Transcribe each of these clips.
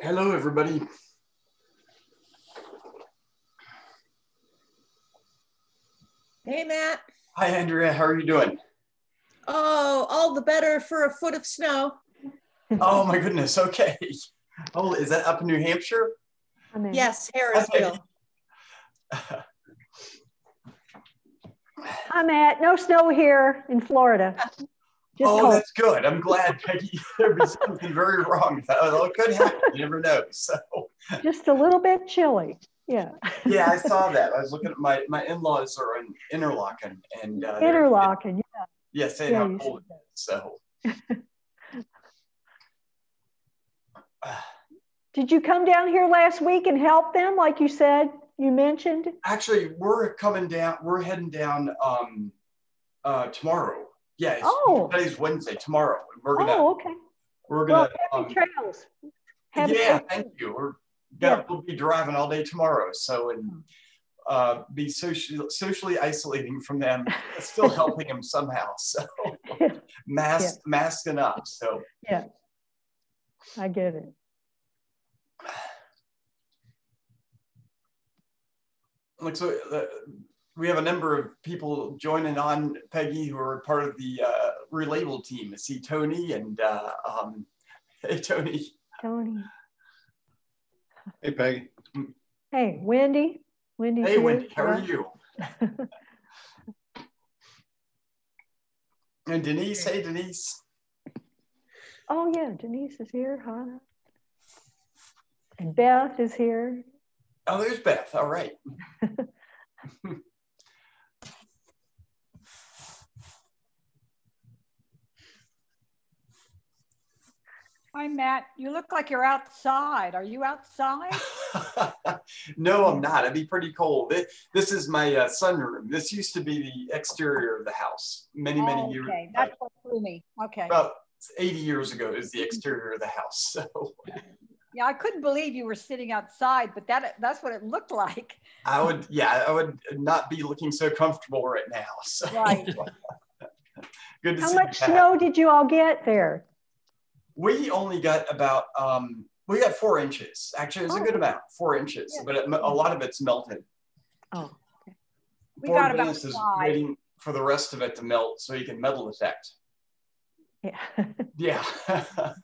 Hello, everybody. Hey, Matt. Hi, Andrea. How are you doing? Oh, all the better for a foot of snow. oh, my goodness. Okay. Oh, is that up in New Hampshire? Yes, Harrisville. Hi, Matt. No snow here in Florida. Just oh, that's good. I'm glad, Peggy. There'd be something very wrong. That could happen. You never know. So just a little bit chilly. Yeah. yeah, I saw that. I was looking at my my in-laws are in Interlaken and uh, Interlaken, yeah. Yeah, saying yeah, how cold it is. So. Did you come down here last week and help them, like you said? You mentioned. Actually, we're coming down. We're heading down um, uh, tomorrow. Yeah. oh. Today's Wednesday. Tomorrow, we're gonna. Oh, okay. We're gonna. Well, happy um, trails. Happy yeah, trails. thank you. We're yeah. we'll be driving all day tomorrow. So and uh, be socially socially isolating from them, still helping them somehow. So mask yeah. masking up. So yeah, I get it. Like so, uh, we have a number of people joining on Peggy who are part of the uh, relabel team. I see Tony and uh, um, hey Tony. Tony. Hey Peggy. Hey Wendy. Wendy. Hey Wendy, how are you? and Denise, hey Denise. Oh yeah, Denise is here, huh? And Beth is here. Oh, there's Beth. All right. Hi, Matt. You look like you're outside. Are you outside? no, I'm not. It'd be pretty cold. It, this is my uh, sunroom. This used to be the exterior of the house many, oh, many years. Okay, that's what threw me. Okay. About 80 years ago is the exterior of the house. So. Yeah, I couldn't believe you were sitting outside, but that that's what it looked like. I would, yeah, I would not be looking so comfortable right now. So. Right. Good to How see much snow did you all get there? We only got about, um, we got four inches. Actually, it was oh. a good amount, four inches, yeah. but it, a lot of it's melted. Oh, okay. We four got about is waiting for the rest of it to melt so you can metal detect. Yeah. yeah.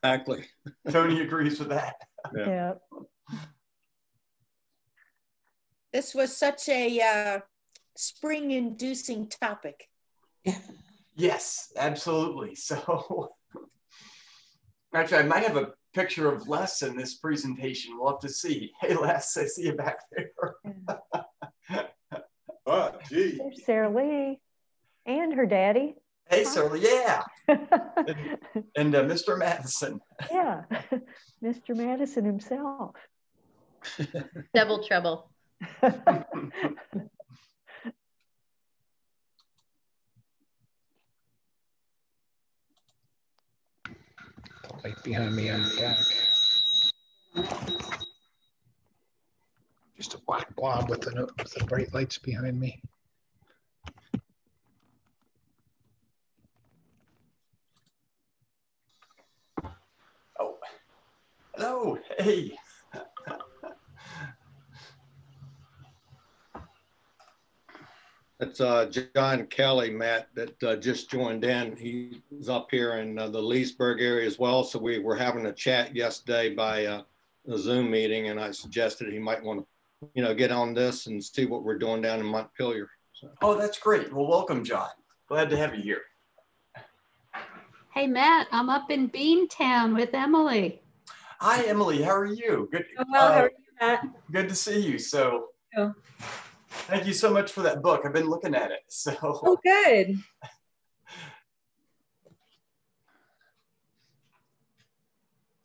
exactly. Tony agrees with that. Yeah. This was such a uh, spring inducing topic. Yes, absolutely. So, actually, I might have a picture of Les in this presentation. We'll have to see. Hey, Les, I see you back there. oh, gee. There's Sarah Lee and her daddy. Hey, Sarah, yeah. and, and uh, Mr. Madison. Yeah, Mr. Madison himself. Double trouble. Light behind me on the back. Just a black blob with the, with the bright lights behind me. Oh, hello, hey. That's uh, John Kelly, Matt, that uh, just joined in. He was up here in uh, the Leesburg area as well. So we were having a chat yesterday by uh, a Zoom meeting, and I suggested he might want to, you know, get on this and see what we're doing down in Montpelier. So. Oh, that's great. Well, welcome, John. Glad to have you here. Hey, Matt, I'm up in Beantown with Emily. Hi, Emily. How are you? Good. Oh, well, uh, how are you, Matt? Good to see you. So, oh. Thank you so much for that book. I've been looking at it. So, oh, good.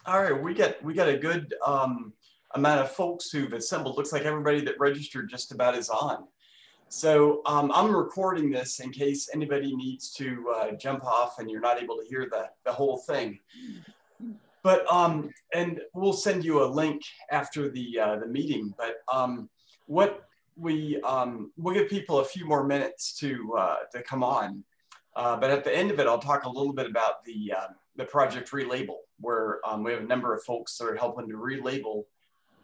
All right, we got we got a good um, amount of folks who've assembled. Looks like everybody that registered just about is on. So um, I'm recording this in case anybody needs to uh, jump off and you're not able to hear the, the whole thing. But um, and we'll send you a link after the uh, the meeting. But um, what we um, we'll give people a few more minutes to uh, to come on. Uh, but at the end of it, I'll talk a little bit about the, uh, the project relabel, where um, we have a number of folks that are helping to relabel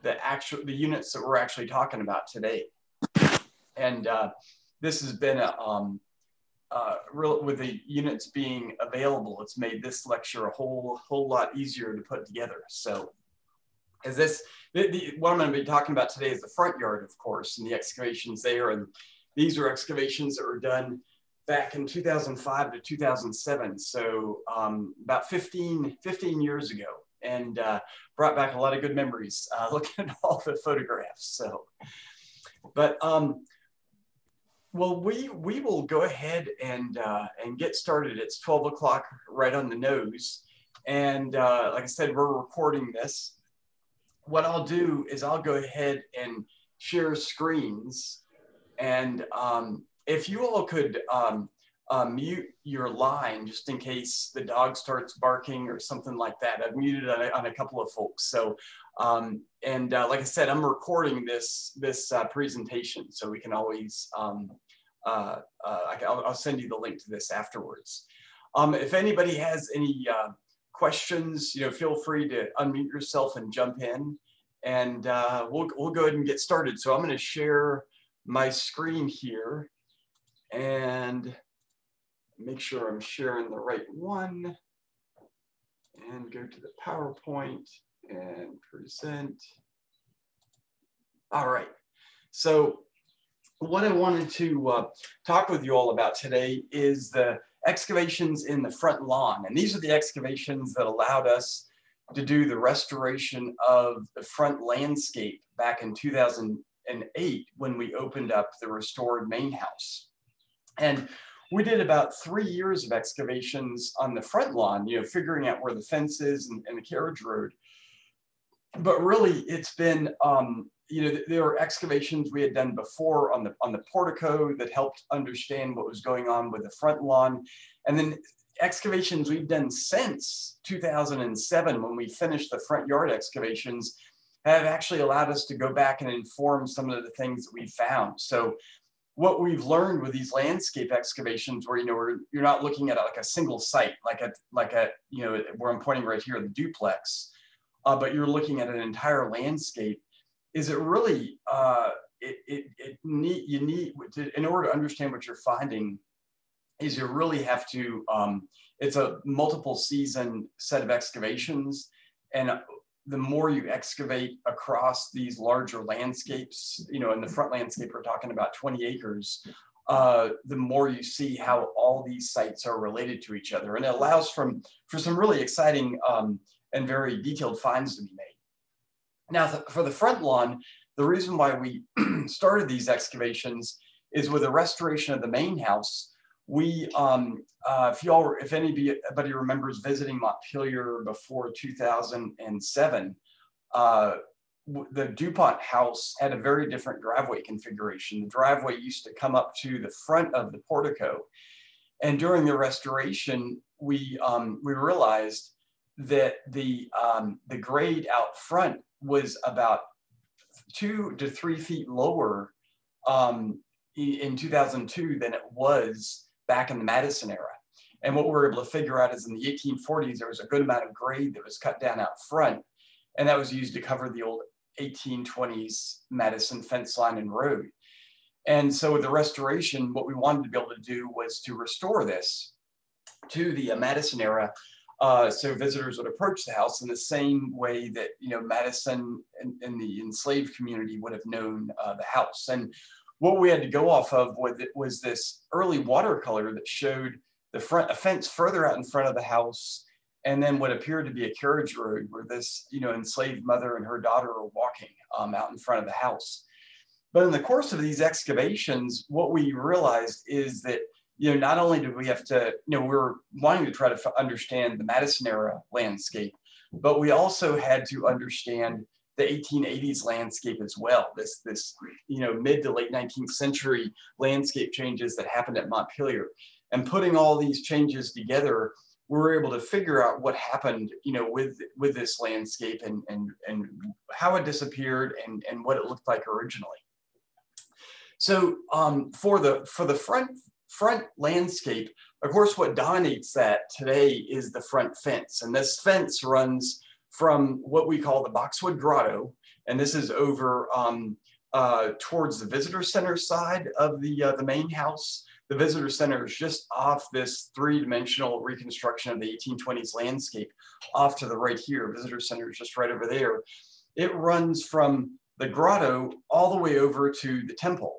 the actual the units that we're actually talking about today. And uh, this has been a um, uh, real with the units being available, it's made this lecture a whole whole lot easier to put together. So, as this the, the, what I'm going to be talking about today is the front yard, of course, and the excavations there. And these are excavations that were done back in 2005 to 2007. So um, about 15, 15 years ago and uh, brought back a lot of good memories uh, looking at all the photographs. So, but um, well, we we will go ahead and uh, and get started. It's 12 o'clock right on the nose. And uh, like I said, we're recording this. What I'll do is I'll go ahead and share screens. And um, if you all could um, uh, mute your line just in case the dog starts barking or something like that. I've muted on a, on a couple of folks. So, um, and uh, like I said, I'm recording this this uh, presentation, so we can always um, uh, uh, I'll, I'll, send you the link to this afterwards. Um, if anybody has any uh, questions, you know, feel free to unmute yourself and jump in, and we'll we'll go ahead and get started. So I'm going to share my screen here, and make sure I'm sharing the right one and go to the PowerPoint and present. All right. So what I wanted to uh, talk with you all about today is the excavations in the front lawn. And these are the excavations that allowed us to do the restoration of the front landscape back in 2008 when we opened up the restored main house. And we did about three years of excavations on the front lawn, you know, figuring out where the fence is and, and the carriage road. But really, it's been, um, you know, there were excavations we had done before on the on the portico that helped understand what was going on with the front lawn, and then excavations we've done since 2007 when we finished the front yard excavations have actually allowed us to go back and inform some of the things that we found. So what we've learned with these landscape excavations where you know you're not looking at like a single site like a like a you know where i'm pointing right here the duplex uh, but you're looking at an entire landscape is it really uh, it, it, it need you need to, in order to understand what you're finding is you really have to um, it's a multiple season set of excavations and the more you excavate across these larger landscapes, you know, in the front landscape, we're talking about 20 acres, uh, the more you see how all these sites are related to each other. And it allows from, for some really exciting um, and very detailed finds to be made. Now, for the front lawn, the reason why we started these excavations is with the restoration of the main house, we, um, uh, if y'all, if anybody remembers visiting Montpelier before 2007, uh, the DuPont house had a very different driveway configuration. The driveway used to come up to the front of the portico. And during the restoration, we, um, we realized that the, um, the grade out front was about two to three feet lower um, in 2002 than it was back in the Madison era. And what we were able to figure out is in the 1840s, there was a good amount of grade that was cut down out front. And that was used to cover the old 1820s Madison fence line and road. And so with the restoration, what we wanted to be able to do was to restore this to the uh, Madison era. Uh, so visitors would approach the house in the same way that, you know, Madison and, and the enslaved community would have known uh, the house. And what we had to go off of was, was this early watercolor that showed the front a fence further out in front of the house and then what appeared to be a carriage road where this you know enslaved mother and her daughter are walking um, out in front of the house but in the course of these excavations what we realized is that you know not only did we have to you know we are wanting to try to understand the madison era landscape but we also had to understand the 1880s landscape as well. This, this, you know, mid to late 19th century landscape changes that happened at Montpelier. And putting all these changes together, we were able to figure out what happened, you know, with with this landscape and and and how it disappeared and and what it looked like originally. So um, for the for the front front landscape, of course, what dominates that today is the front fence. And this fence runs from what we call the Boxwood Grotto. And this is over um, uh, towards the visitor center side of the, uh, the main house. The visitor center is just off this three-dimensional reconstruction of the 1820s landscape off to the right here. Visitor center is just right over there. It runs from the grotto all the way over to the temple.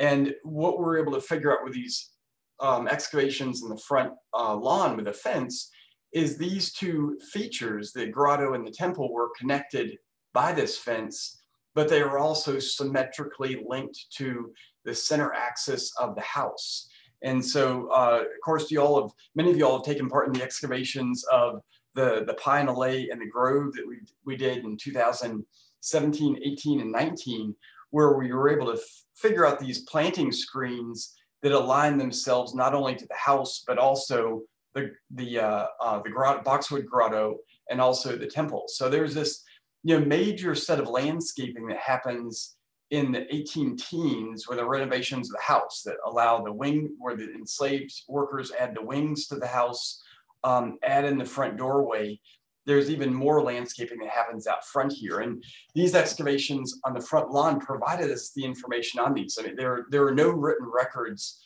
And what we're able to figure out with these um, excavations in the front uh, lawn with a fence is these two features, the grotto and the temple were connected by this fence, but they are also symmetrically linked to the center axis of the house. And so, uh, of course, you all have, many of you all have taken part in the excavations of the, the Pine Alley and the Grove that we, we did in 2017, 18, and 19, where we were able to figure out these planting screens that align themselves not only to the house, but also the, the, uh, uh, the Boxwood Grotto and also the temple. So there's this you know, major set of landscaping that happens in the 18 teens were the renovations of the house that allow the wing where the enslaved workers add the wings to the house, um, add in the front doorway. There's even more landscaping that happens out front here. And these excavations on the front lawn provided us the information on these. I mean, there, there are no written records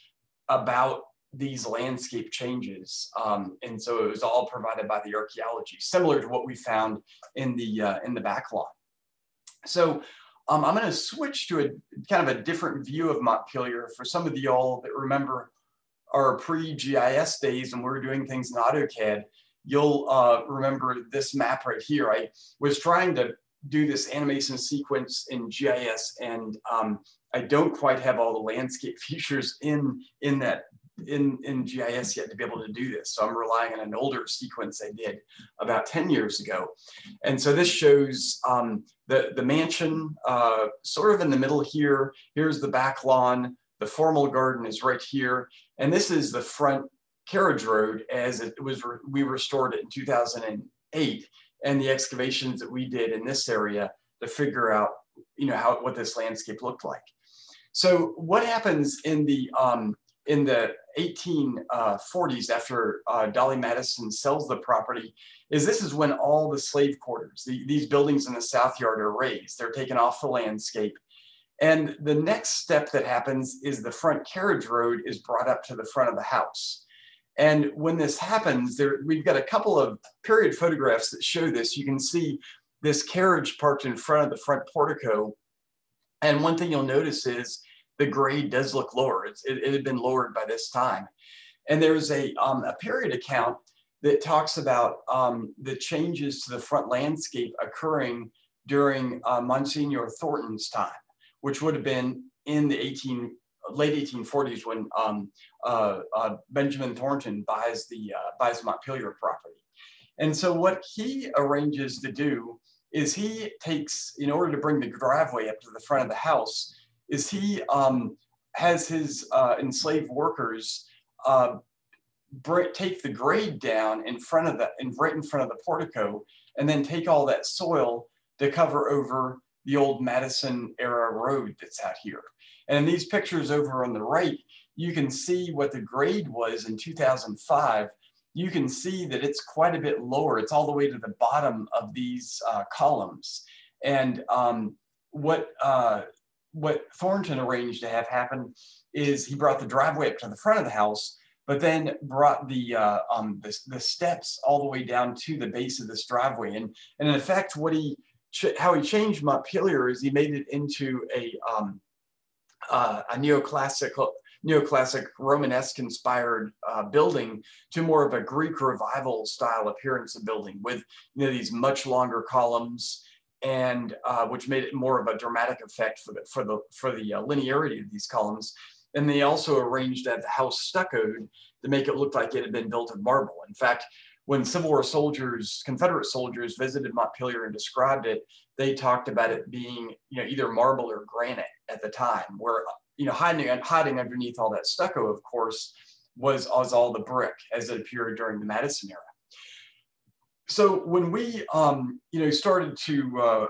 about these landscape changes. Um, and so it was all provided by the archaeology, similar to what we found in the, uh, in the back lawn. So um, I'm going to switch to a kind of a different view of Montpelier for some of y'all that remember our pre-GIS days when we were doing things in AutoCAD. You'll uh, remember this map right here. I was trying to do this animation sequence in GIS and um, I don't quite have all the landscape features in, in that in, in GIS yet to be able to do this. So I'm relying on an older sequence I did about 10 years ago. And so this shows um, the, the mansion uh, sort of in the middle here. Here's the back lawn. The formal garden is right here. And this is the front carriage road as it was, we restored it in 2008 and the excavations that we did in this area to figure out, you know, how, what this landscape looked like. So what happens in the, um, in the 1840s uh, after uh, Dolley Madison sells the property is this is when all the slave quarters, the, these buildings in the South Yard are raised. They're taken off the landscape. And the next step that happens is the front carriage road is brought up to the front of the house. And when this happens, there we've got a couple of period photographs that show this. You can see this carriage parked in front of the front portico. And one thing you'll notice is the grade does look lower. It, it, had been lowered by this time. And there's a, um, a period account that talks about um, the changes to the front landscape occurring during uh, Monsignor Thornton's time, which would have been in the 18, late 1840s when um, uh, uh, Benjamin Thornton buys the, uh, buys Montpelier property. And so what he arranges to do is he takes, in order to bring the driveway up to the front of the house, is he um, has his uh, enslaved workers uh, take the grade down in front of the, in, right in front of the portico, and then take all that soil to cover over the old Madison era road that's out here. And in these pictures over on the right, you can see what the grade was in 2005. You can see that it's quite a bit lower. It's all the way to the bottom of these uh, columns. And um, what uh, what Thornton arranged to have happen is he brought the driveway up to the front of the house, but then brought the uh, um, the, the, steps all the way down to the base of this driveway. And, and in effect, what he how he changed Montpelier is he made it into a um, uh, a neoclassical neoclassic Romanesque inspired uh, building to more of a Greek revival style appearance of building with you know these much longer columns and uh, which made it more of a dramatic effect for the for the for the uh, linearity of these columns. And they also arranged that the house stuccoed to make it look like it had been built of marble. In fact, when Civil War soldiers, Confederate soldiers visited Montpelier and described it, they talked about it being, you know, either marble or granite at the time, where, you know, hiding, hiding underneath all that stucco, of course, was, was all the brick as it appeared during the Madison era. So when we um, you know started to uh,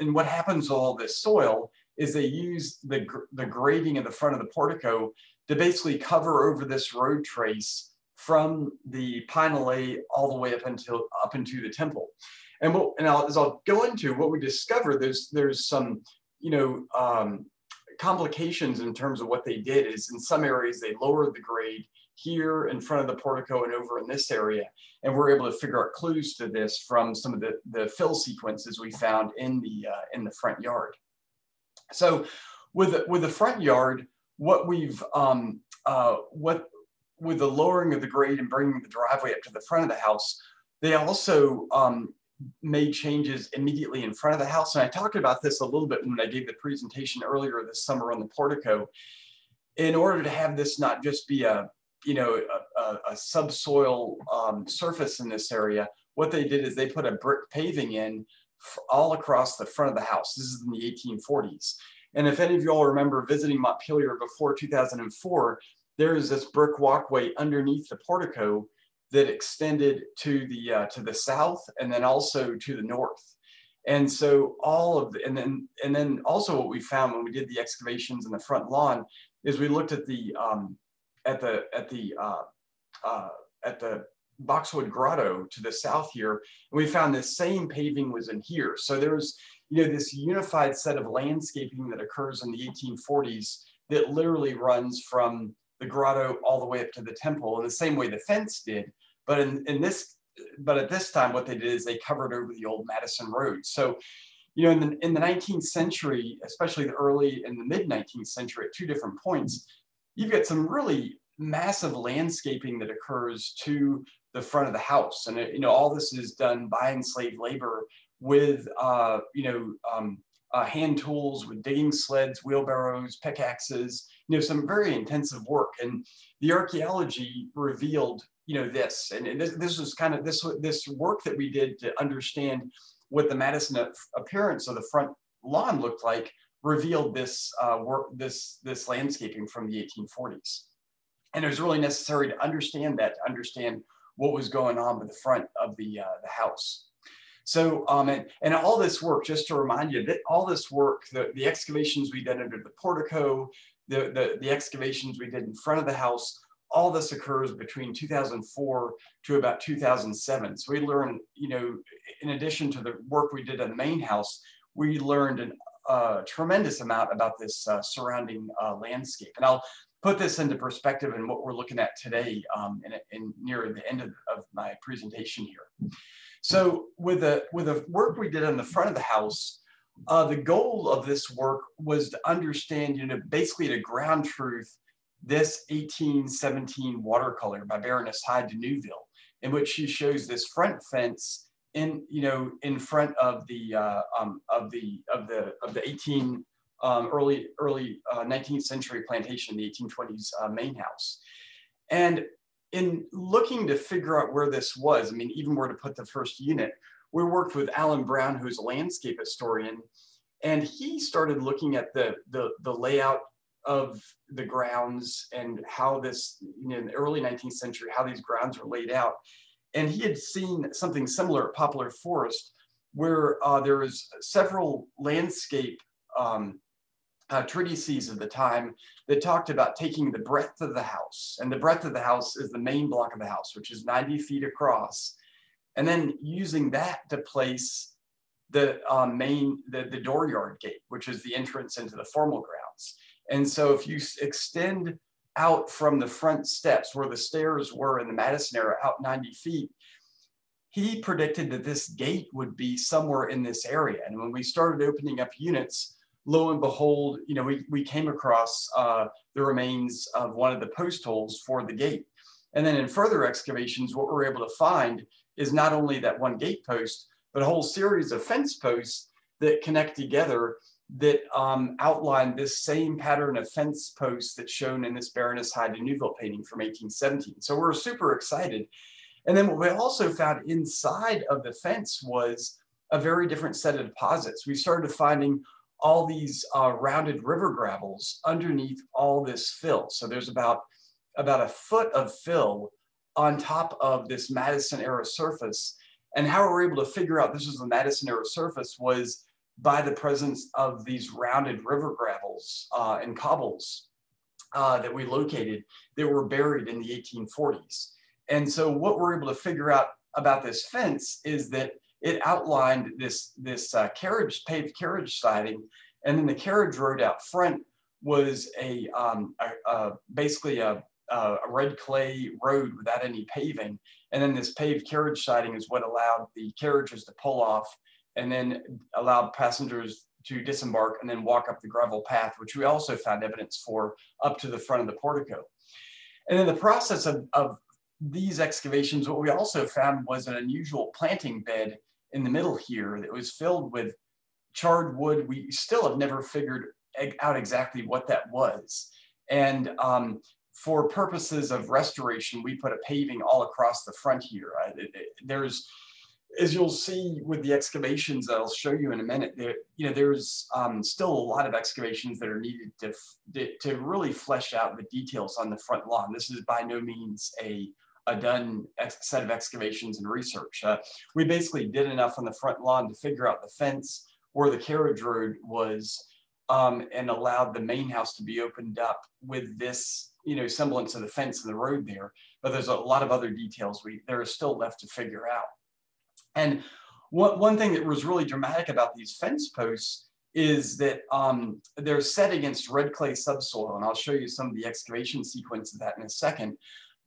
and what happens to all this soil is they use the the grading in the front of the portico to basically cover over this road trace from the Pine Alley all the way up until up into the temple. And what, and I'll, as I'll go into what we discover, there's there's some you know um, complications in terms of what they did. Is in some areas they lowered the grade here in front of the portico and over in this area, and we're able to figure out clues to this from some of the the fill sequences we found in the uh, in the front yard. So with with the front yard, what we've um, uh, what with the lowering of the grade and bringing the driveway up to the front of the house, they also um, made changes immediately in front of the house. And I talked about this a little bit when I gave the presentation earlier this summer on the portico. In order to have this not just be a you know a, a, a subsoil um, surface in this area, what they did is they put a brick paving in all across the front of the house. This is in the 1840s. And if any of you all remember visiting Montpelier before 2004, there is this brick walkway underneath the portico that extended to the uh, to the south and then also to the north. And so all of the, and then and then also what we found when we did the excavations in the front lawn is we looked at the um, at the at the uh, uh, at the Boxwood Grotto to the south here, and we found the same paving was in here. So there was you know, this unified set of landscaping that occurs in the 1840s that literally runs from the grotto all the way up to the temple in the same way the fence did. But in, in this, but at this time, what they did is they covered over the old Madison Road. So, you know, in the, in the 19th century, especially the early and the mid 19th century at two different points, you've got some really massive landscaping that occurs to the front of the house. And, it, you know, all this is done by enslaved labor with uh, you know um, uh, hand tools, with digging sleds, wheelbarrows, pickaxes. You know some very intensive work, and the archaeology revealed you know this, and, and this, this was kind of this this work that we did to understand what the Madison appearance of the front lawn looked like revealed this uh, work this this landscaping from the 1840s and it was really necessary to understand that to understand what was going on with the front of the uh, the house so, um, and, and all this work, just to remind you that all this work, the, the excavations we did under the portico, the, the, the excavations we did in front of the house, all this occurs between 2004 to about 2007. So we learned, you know, in addition to the work we did in the main house, we learned a uh, tremendous amount about this uh, surrounding uh, landscape. And I'll put this into perspective in what we're looking at today um, in, in near the end of, of my presentation here. So with the with the work we did on the front of the house, uh, the goal of this work was to understand, you know, basically to ground truth this 1817 watercolor by Baroness Hyde de Neuville, in which she shows this front fence in, you know, in front of the uh, um, of the of the of the 18 um, early early uh, 19th century plantation, the 1820s uh, main house, and in looking to figure out where this was, I mean, even where to put the first unit, we worked with Alan Brown, who's a landscape historian, and he started looking at the, the, the layout of the grounds and how this, you know, in the early 19th century, how these grounds were laid out. And he had seen something similar at Poplar Forest, where uh, there was several landscape um, uh, treatises of the time that talked about taking the breadth of the house, and the breadth of the house is the main block of the house, which is 90 feet across, and then using that to place the um, main, the, the dooryard gate, which is the entrance into the formal grounds. And so if you extend out from the front steps where the stairs were in the Madison era, out 90 feet, he predicted that this gate would be somewhere in this area. And when we started opening up units, lo and behold, you know, we, we came across uh, the remains of one of the post holes for the gate. And then in further excavations, what we're able to find is not only that one gate post, but a whole series of fence posts that connect together that um, outline this same pattern of fence posts that's shown in this Baroness Hyde de Neuville painting from 1817. So we're super excited. And then what we also found inside of the fence was a very different set of deposits. We started finding all these uh, rounded river gravels underneath all this fill. So there's about, about a foot of fill on top of this Madison era surface. And how we were able to figure out this was the Madison era surface was by the presence of these rounded river gravels uh, and cobbles uh, that we located that were buried in the 1840s. And so what we're able to figure out about this fence is that it outlined this, this uh, carriage, paved carriage siding, and then the carriage road out front was a, um, a, a basically a, a red clay road without any paving. And then this paved carriage siding is what allowed the carriages to pull off and then allowed passengers to disembark and then walk up the gravel path, which we also found evidence for up to the front of the portico. And in the process of, of these excavations, what we also found was an unusual planting bed in the middle here that was filled with charred wood. We still have never figured out exactly what that was. And um, for purposes of restoration, we put a paving all across the front here. Uh, it, it, there's as you'll see with the excavations that I'll show you in a minute, there, you know, there's um, still a lot of excavations that are needed to, to really flesh out the details on the front lawn. This is by no means a, a done set of excavations and research. Uh, we basically did enough on the front lawn to figure out the fence where the carriage road was um, and allowed the main house to be opened up with this, you know, semblance of the fence and the road there. But there's a lot of other details we there is still left to figure out. And one, one thing that was really dramatic about these fence posts is that um, they're set against red clay subsoil. And I'll show you some of the excavation sequence of that in a second.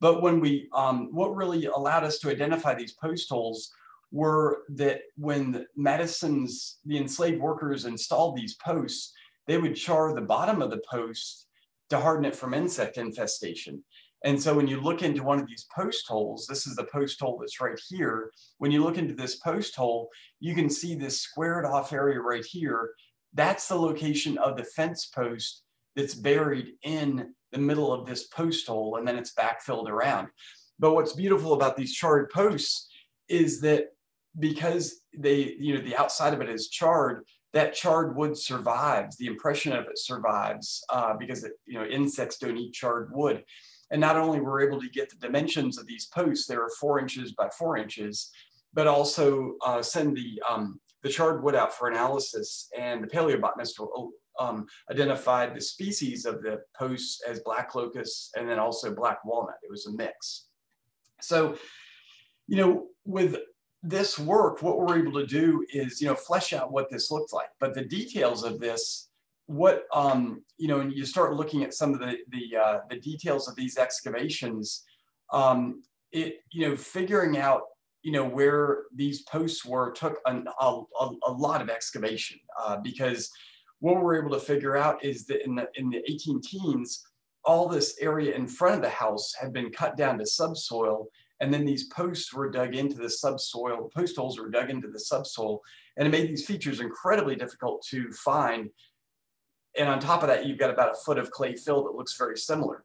But when we, um, what really allowed us to identify these post holes were that when Madison's, the enslaved workers installed these posts, they would char the bottom of the post to harden it from insect infestation. And so when you look into one of these post holes, this is the post hole that's right here. When you look into this post hole, you can see this squared off area right here. That's the location of the fence post that's buried in the middle of this post hole and then it's backfilled around. But what's beautiful about these charred posts is that because they, you know, the outside of it is charred, that charred wood survives. The impression of it survives uh, because, it, you know, insects don't eat charred wood. And not only were we able to get the dimensions of these posts, they are four inches by four inches, but also uh, send the, um, the charred wood out for analysis. And the paleobotanist um, identified the species of the posts as black locust and then also black walnut. It was a mix. So, you know, with this work, what we're able to do is, you know, flesh out what this looks like. But the details of this what um, you know, and you start looking at some of the the, uh, the details of these excavations, um, it you know, figuring out you know where these posts were took an, a, a, lot of excavation uh, because what we're able to figure out is that in the in the 18 teens, all this area in front of the house had been cut down to subsoil, and then these posts were dug into the subsoil. Post holes were dug into the subsoil, and it made these features incredibly difficult to find and on top of that, you've got about a foot of clay fill that looks very similar.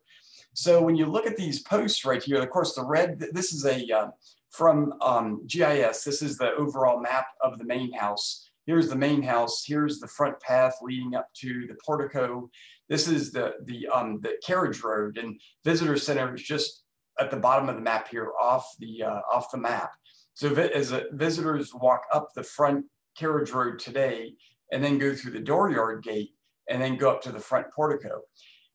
So when you look at these posts right here, of course, the red, this is a, uh, from um, GIS, this is the overall map of the main house. Here's the main house. Here's the front path leading up to the portico. This is the, the, um, the carriage road and visitor center is just at the bottom of the map here off the, uh, off the map. So as visitors walk up the front carriage road today and then go through the dooryard gate, and then go up to the front portico.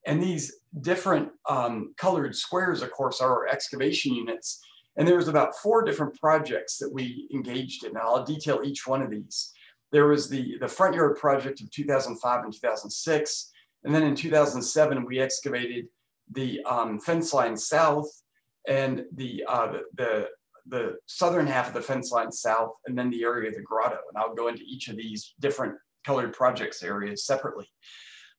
And these different um, colored squares, of course, are our excavation units. And there was about four different projects that we engaged in. Now I'll detail each one of these. There was the, the front yard project of 2005 and 2006. And then in 2007, we excavated the um, fence line south and the, uh, the, the, the southern half of the fence line south, and then the area of the grotto. And I'll go into each of these different colored projects areas separately.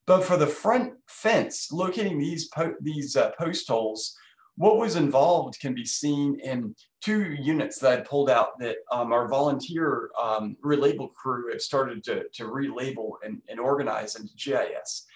But for the front fence, locating these, po these uh, post holes, what was involved can be seen in two units that I pulled out that um, our volunteer um, relabel crew have started to, to relabel and, and organize into GIS.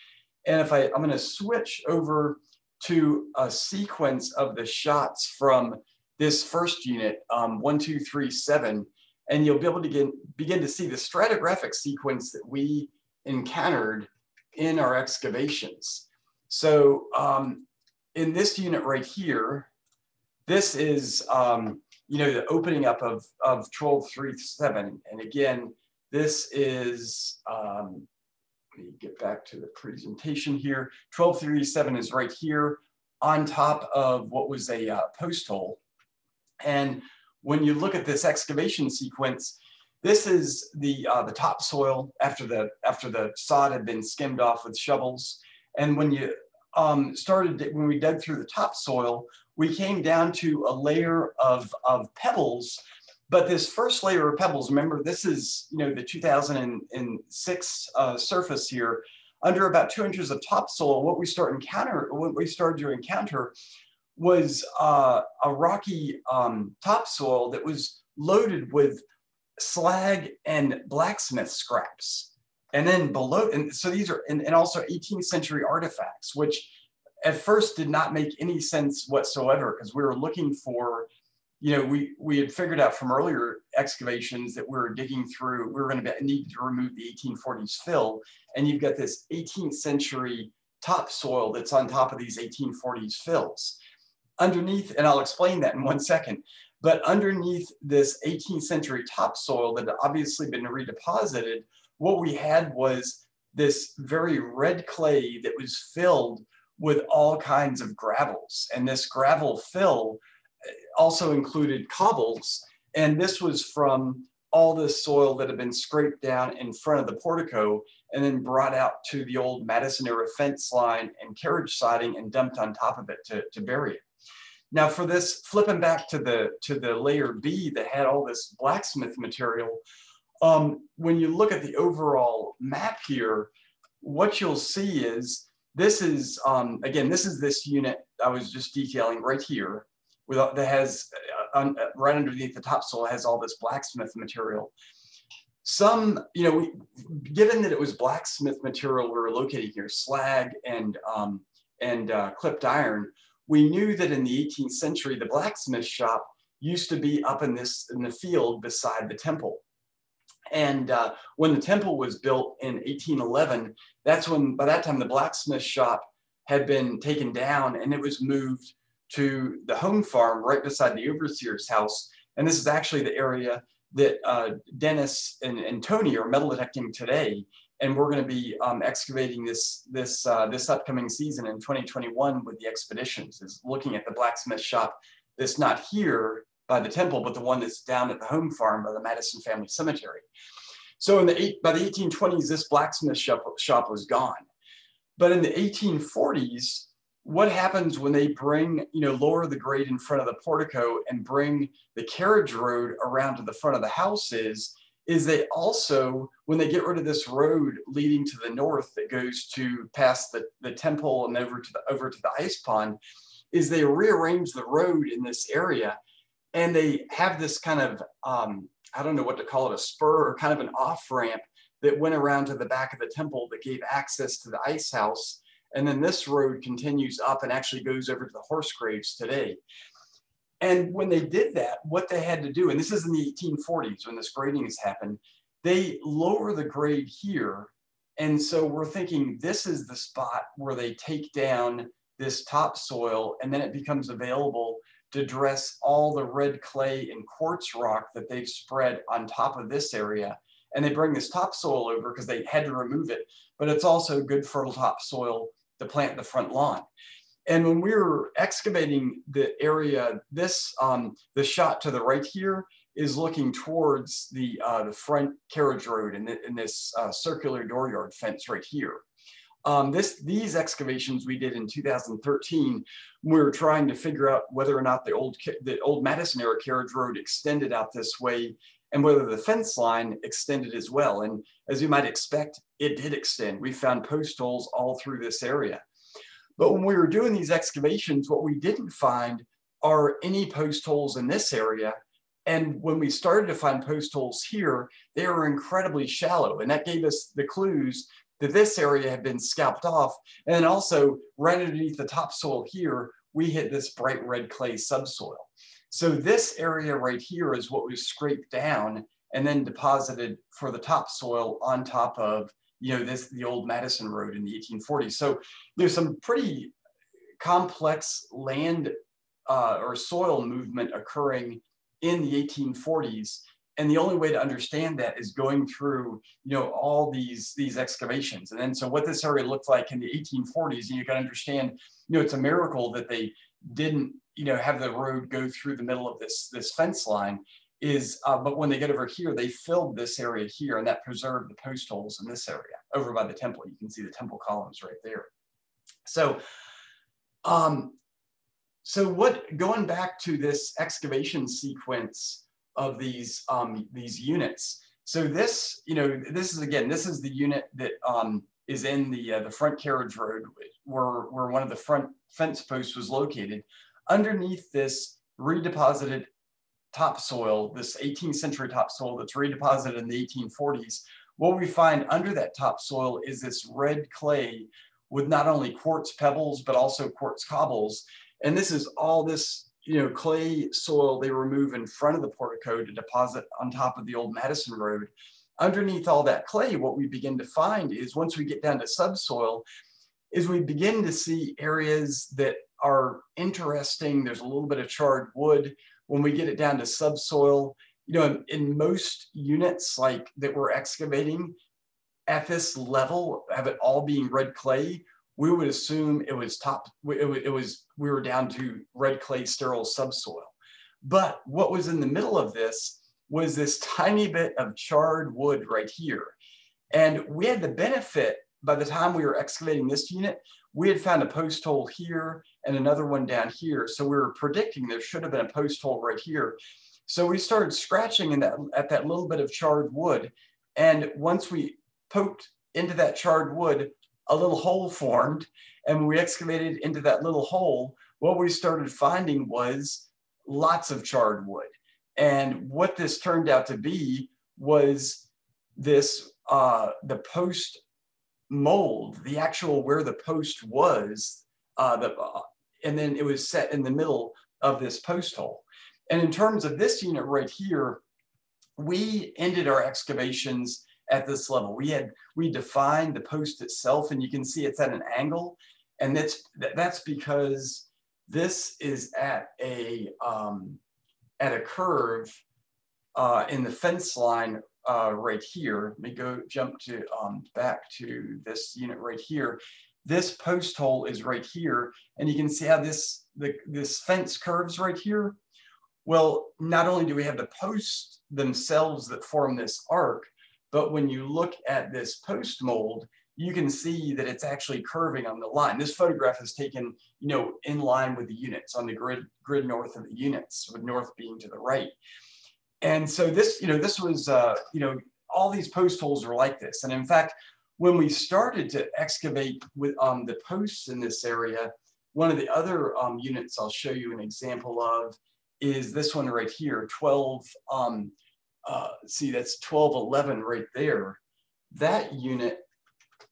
And if I, I'm gonna switch over to a sequence of the shots from this first unit, um, one, two, three, seven, and you'll be able to begin, begin to see the stratigraphic sequence that we encountered in our excavations. So um, in this unit right here, this is, um, you know, the opening up of, of 1237. And again, this is, um, me get back to the presentation here. 1237 is right here on top of what was a uh, post hole. And when you look at this excavation sequence, this is the uh, the topsoil after the after the sod had been skimmed off with shovels. And when you um, started when we dug through the topsoil, we came down to a layer of of pebbles. But this first layer of pebbles, remember, this is you know the 2006 uh, surface here. Under about two inches of topsoil, what we start encounter, what we started to encounter, was uh, a rocky um, topsoil that was loaded with slag and blacksmith scraps. And then below, and so these are, and, and also 18th century artifacts, which at first did not make any sense whatsoever because we were looking for, you know, we, we had figured out from earlier excavations that we were digging through, we were going to need to remove the 1840s fill. And you've got this 18th century topsoil that's on top of these 1840s fills. Underneath, and I'll explain that in one second, but underneath this 18th century topsoil that had obviously been redeposited, what we had was this very red clay that was filled with all kinds of gravels. And this gravel fill eh, also included cobbles. And this was from all this soil that had been scraped down in front of the portico and then brought out to the old Madison era fence line and carriage siding and dumped on top of it to, to bury it. Now for this, flipping back to the, to the layer B that had all this blacksmith material, um, when you look at the overall map here, what you'll see is this is, um, again, this is this unit I was just detailing right here with, that has, uh, uh, right underneath the topsoil has all this blacksmith material. Some, you know, we, given that it was blacksmith material we were locating here, slag and, um, and uh, clipped iron, we knew that in the 18th century, the blacksmith shop used to be up in this in the field beside the temple. And uh, when the temple was built in 1811, that's when, by that time, the blacksmith shop had been taken down and it was moved to the home farm right beside the overseer's house. And this is actually the area that uh, Dennis and, and Tony are metal detecting today and we're going to be um, excavating this this uh, this upcoming season in 2021 with the expeditions is looking at the blacksmith shop that's not here by the temple but the one that's down at the home farm by the madison family cemetery. So in the eight, by the 1820s this blacksmith shop, shop was gone. But in the 1840s what happens when they bring you know lower the grade in front of the portico and bring the carriage road around to the front of the house is is they also, when they get rid of this road leading to the north that goes to past the, the temple and over to the over to the ice pond, is they rearrange the road in this area and they have this kind of um, I don't know what to call it, a spur or kind of an off ramp that went around to the back of the temple that gave access to the ice house. And then this road continues up and actually goes over to the horse graves today. And when they did that, what they had to do, and this is in the 1840s when this grading has happened, they lower the grade here. And so we're thinking this is the spot where they take down this topsoil and then it becomes available to dress all the red clay and quartz rock that they've spread on top of this area. And they bring this topsoil over because they had to remove it, but it's also good fertile topsoil to plant the front lawn. And when we were excavating the area, this um, the shot to the right here is looking towards the uh, the front carriage road in, the, in this uh, circular dooryard fence right here. Um, this these excavations we did in 2013, we were trying to figure out whether or not the old the old Madison era carriage road extended out this way and whether the fence line extended as well. And as you might expect, it did extend. We found post holes all through this area. But when we were doing these excavations, what we didn't find are any post holes in this area. And when we started to find post holes here, they were incredibly shallow. And that gave us the clues that this area had been scalped off. And then also right underneath the topsoil here, we hit this bright red clay subsoil. So this area right here is what was scraped down and then deposited for the topsoil on top of you know, this the old Madison Road in the 1840s. So there's some pretty complex land uh, or soil movement occurring in the 1840s. And the only way to understand that is going through, you know, all these these excavations. And then so what this area looked like in the 1840s, and you can understand, you know, it's a miracle that they didn't, you know, have the road go through the middle of this this fence line. Is uh, but when they get over here, they filled this area here, and that preserved the post holes in this area over by the temple. You can see the temple columns right there. So, um, so what going back to this excavation sequence of these um, these units. So this, you know, this is again, this is the unit that um, is in the uh, the front carriage road where where one of the front fence posts was located. Underneath this redeposited topsoil, this 18th century topsoil that's redeposited in the 1840s, what we find under that topsoil is this red clay with not only quartz pebbles, but also quartz cobbles. And this is all this you know, clay soil they remove in front of the portico to deposit on top of the old Madison Road. Underneath all that clay, what we begin to find is once we get down to subsoil, is we begin to see areas that are interesting. There's a little bit of charred wood. When we get it down to subsoil, you know, in, most units like that we're excavating at this level, have it all being red clay, we would assume it was top, it, it was, we were down to red clay sterile subsoil. But what was in the middle of this was this tiny bit of charred wood right here. And we had the benefit by the time we were excavating this unit, we had found a post hole here and another one down here. So we were predicting there should have been a post hole right here. So we started scratching in that, at that little bit of charred wood. And once we poked into that charred wood, a little hole formed. And when we excavated into that little hole, what we started finding was lots of charred wood. And what this turned out to be was this uh, the post mold, the actual where the post was, uh, the, uh, and then it was set in the middle of this post hole. And in terms of this unit right here, we ended our excavations at this level. We had we defined the post itself, and you can see it's at an angle, and that's that's because this is at a um, at a curve uh, in the fence line uh, right here. Let me go jump to um, back to this unit right here. This post hole is right here, and you can see how this the this fence curves right here. Well, not only do we have the posts themselves that form this arc, but when you look at this post mold, you can see that it's actually curving on the line. This photograph is taken, you know, in line with the units on the grid, grid north of the units, with north being to the right. And so this, you know, this was, uh, you know, all these post holes are like this. And in fact, when we started to excavate with um, the posts in this area, one of the other um, units I'll show you an example of is this one right here, 12 um, uh, see that's 1211 right there. That unit,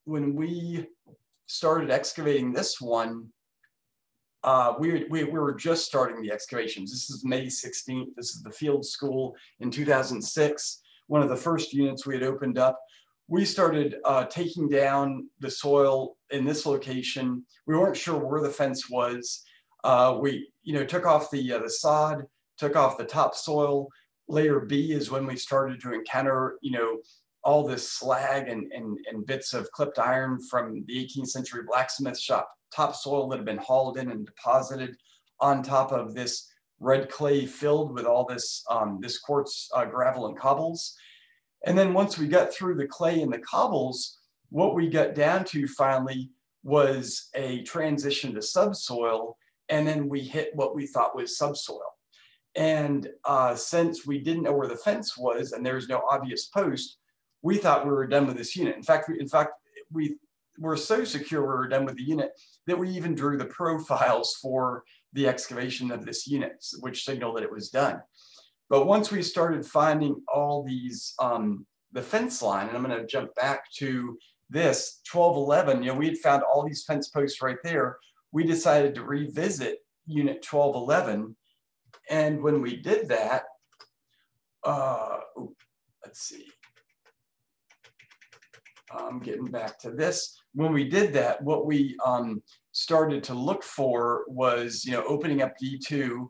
when we started excavating this one, uh, we, we, we were just starting the excavations. This is May 16th. This is the field school in 2006. One of the first units we had opened up. We started uh, taking down the soil in this location. We weren't sure where the fence was. Uh, we, you know, took off the, uh, the sod, took off the topsoil, layer B is when we started to encounter, you know, all this slag and, and, and bits of clipped iron from the 18th century blacksmith shop topsoil that had been hauled in and deposited on top of this red clay filled with all this, um, this quartz uh, gravel and cobbles. And then once we got through the clay and the cobbles, what we got down to finally was a transition to subsoil. And then we hit what we thought was subsoil. And uh, since we didn't know where the fence was and there was no obvious post, we thought we were done with this unit. In fact, we, in fact, we were so secure we were done with the unit that we even drew the profiles for the excavation of this unit, which signaled that it was done. But once we started finding all these, um, the fence line, and I'm gonna jump back to this 1211, you know, we had found all these fence posts right there. We decided to revisit unit 1211 and when we did that, uh, let's see. I'm getting back to this. When we did that, what we um, started to look for was, you know, opening up D2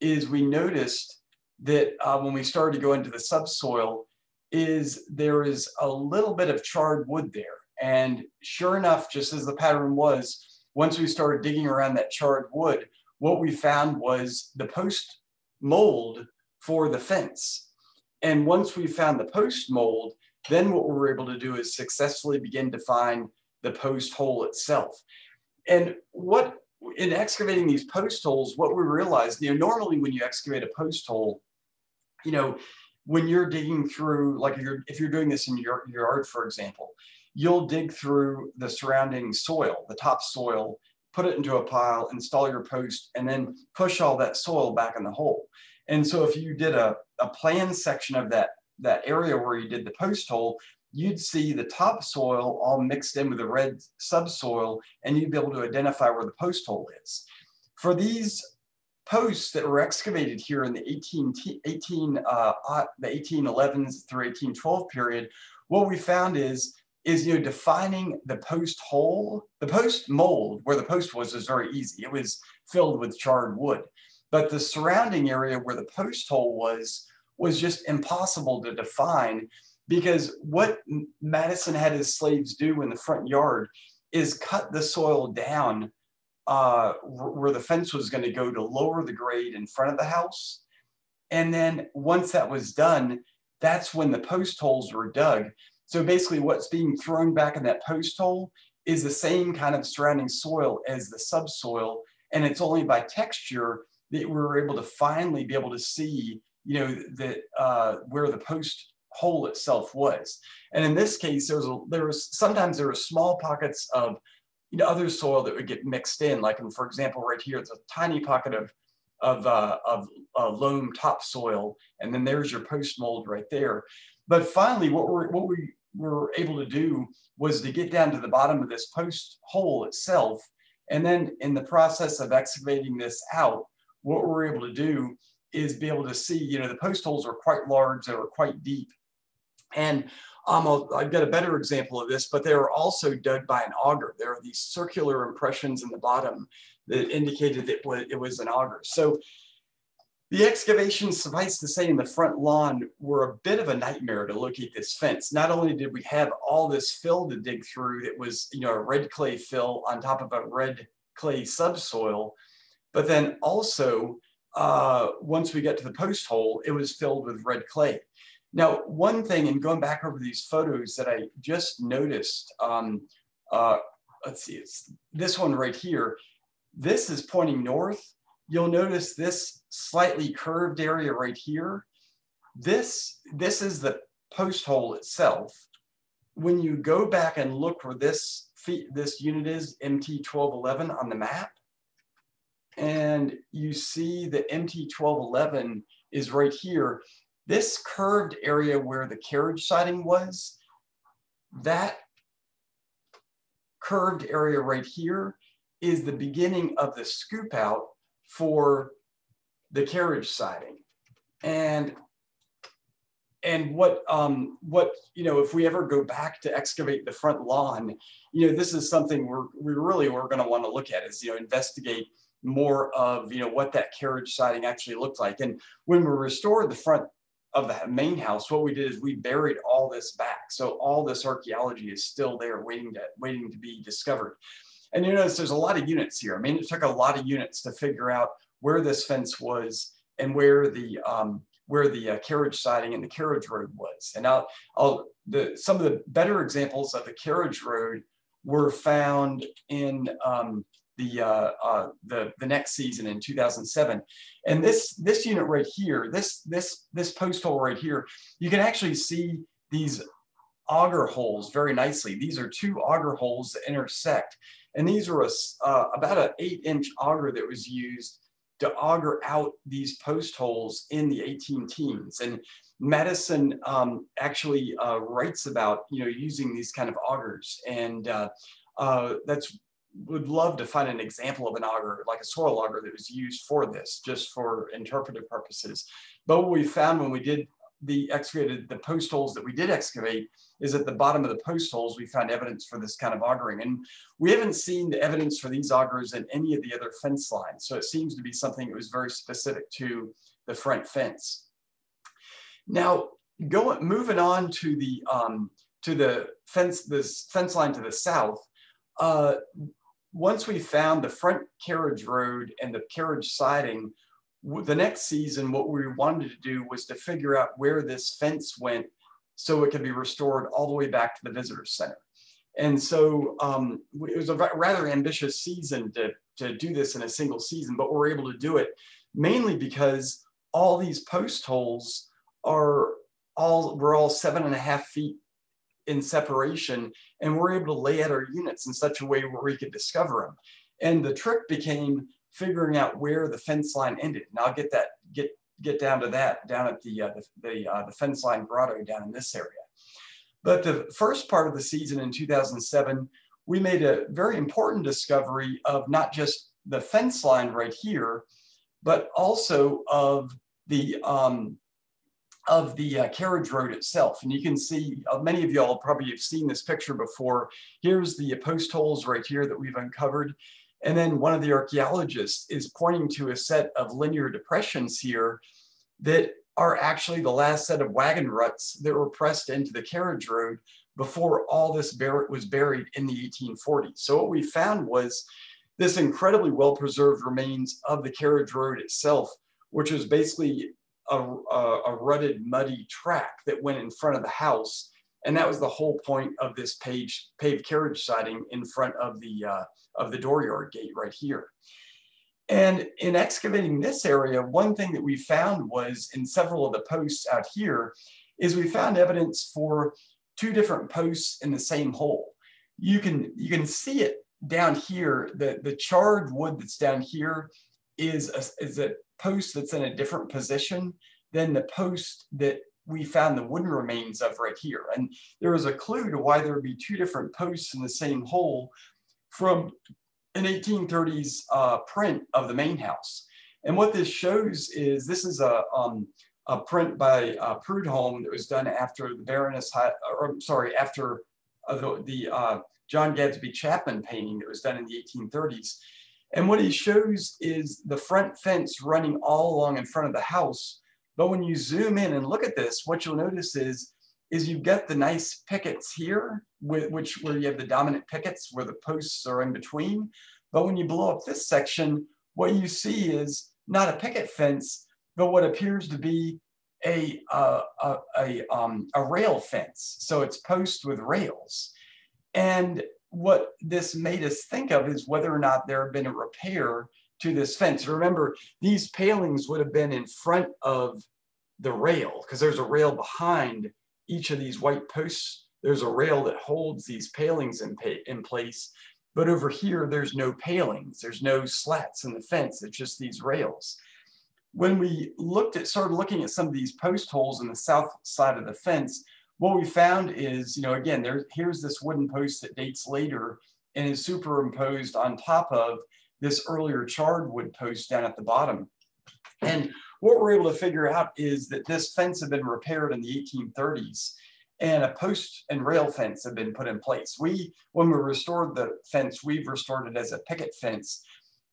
is we noticed that uh, when we started to go into the subsoil is there is a little bit of charred wood there. And sure enough, just as the pattern was, once we started digging around that charred wood, what we found was the post mold for the fence. And once we found the post mold, then what we were able to do is successfully begin to find the post hole itself. And what in excavating these post holes, what we realized, you know, normally when you excavate a post hole, you know, when you're digging through, like if you're, if you're doing this in your, your yard, for example, you'll dig through the surrounding soil, the top soil, put it into a pile, install your post, and then push all that soil back in the hole. And so if you did a, a plan section of that, that area where you did the post hole, you'd see the topsoil all mixed in with the red subsoil, and you'd be able to identify where the post hole is. For these posts that were excavated here in the 18, 18 uh, the 1811s through 1812 period, what we found is is you know defining the post hole, the post mold where the post was was very easy. It was filled with charred wood, but the surrounding area where the post hole was was just impossible to define because what Madison had his slaves do in the front yard is cut the soil down uh, where the fence was going to go to lower the grade in front of the house. And then once that was done, that's when the post holes were dug. So basically, what's being thrown back in that post hole is the same kind of surrounding soil as the subsoil. And it's only by texture that we're able to finally be able to see, you know, that uh, where the post hole itself was. And in this case, there was a, there was sometimes there were small pockets of you know other soil that would get mixed in. Like in, for example, right here, it's a tiny pocket of of uh, of uh, loam topsoil, and then there's your post mold right there. But finally, what we what we were able to do was to get down to the bottom of this post hole itself, and then in the process of excavating this out, what we're able to do is be able to see, you know, the post holes are quite large, they were quite deep, and um, I've got a better example of this, but they were also dug by an auger. There are these circular impressions in the bottom that indicated that it was an auger. So the excavations, suffice to say, in the front lawn were a bit of a nightmare to locate this fence. Not only did we have all this fill to dig through that was, you know, a red clay fill on top of a red clay subsoil, but then also uh, once we got to the post hole, it was filled with red clay. Now, one thing, and going back over these photos that I just noticed, um, uh, let's see, it's this one right here. This is pointing north. You'll notice this slightly curved area right here. This, this is the post hole itself. When you go back and look where this, this unit is, MT1211 on the map, and you see the MT1211 is right here, this curved area where the carriage siding was, that curved area right here is the beginning of the scoop out for the carriage siding. And and what um, what you know if we ever go back to excavate the front lawn you know this is something we're we really we're going to want to look at is you know investigate more of you know what that carriage siding actually looked like and when we restored the front of the main house, what we did is we buried all this back. So all this archaeology is still there waiting to, waiting to be discovered. And you notice there's a lot of units here. I mean, it took a lot of units to figure out where this fence was and where the um, where the uh, carriage siding and the carriage road was. And I'll, I'll the, some of the better examples of the carriage road were found in um, the, uh, uh, the, the next season in 2007. And this, this unit right here, this, this, this post hole right here, you can actually see these auger holes very nicely. These are two auger holes that intersect. And these are a, uh, about an eight inch auger that was used to auger out these post holes in the 18 teens. And Madison um, actually uh, writes about, you know, using these kind of augers. And uh, uh, that's would love to find an example of an auger, like a soil auger that was used for this, just for interpretive purposes. But what we found when we did the excavated, the post holes that we did excavate is at the bottom of the post holes, we found evidence for this kind of augering. And we haven't seen the evidence for these augers in any of the other fence lines. So it seems to be something that was very specific to the front fence. Now, going moving on to the um, to the fence this fence line to the south. Uh, once we found the front carriage road and the carriage siding, the next season, what we wanted to do was to figure out where this fence went so it could be restored all the way back to the visitor center. And so um, it was a rather ambitious season to, to do this in a single season, but we're able to do it mainly because all these post holes are all, we're all seven and a half feet in separation and we're able to lay out our units in such a way where we could discover them. And the trick became figuring out where the fence line ended. And I'll get that, get, get down to that down at the, uh, the, the, uh, the fence line grotto down in this area. But the first part of the season in 2007, we made a very important discovery of not just the fence line right here, but also of the um, of the uh, carriage road itself. And you can see, uh, many of y'all probably have seen this picture before. Here's the post holes right here that we've uncovered. And then one of the archaeologists is pointing to a set of linear depressions here that are actually the last set of wagon ruts that were pressed into the carriage road before all this barrett was buried in the 1840s. So what we found was this incredibly well-preserved remains of the carriage road itself, which was basically a, a, a, rutted, muddy track that went in front of the house. And that was the whole point of this page, paved carriage siding in front of the, uh, of the dooryard gate right here. And in excavating this area, one thing that we found was in several of the posts out here is we found evidence for two different posts in the same hole. You can, you can see it down here, the, the charred wood that's down here is a, is a post that's in a different position than the post that we found the wooden remains of right here. And there was a clue to why there would be two different posts in the same hole from an 1830s uh, print of the main house. And what this shows is this is a, um, a print by uh, Prudhomme that was done after the Baroness, or sorry, after uh, the, the uh, John Gadsby Chapman painting that was done in the 1830s. And what he shows is the front fence running all along in front of the house. But when you zoom in and look at this, what you'll notice is, is you get the nice pickets here, which where you have the dominant pickets where the posts are in between. But when you blow up this section, what you see is not a picket fence, but what appears to be a, uh, a, a, um, a rail fence. So it's post with rails. And what this made us think of is whether or not there had been a repair to this fence. Remember, these palings would have been in front of the rail because there's a rail behind each of these white posts. There's a rail that holds these palings in, in place. But over here, there's no palings. There's no slats in the fence. It's just these rails. When we looked at, started looking at some of these post holes in the south side of the fence, what we found is, you know, again, there, here's this wooden post that dates later and is superimposed on top of this earlier charred wood post down at the bottom. And what we're able to figure out is that this fence had been repaired in the 1830s and a post and rail fence had been put in place. We, when we restored the fence, we've restored it as a picket fence.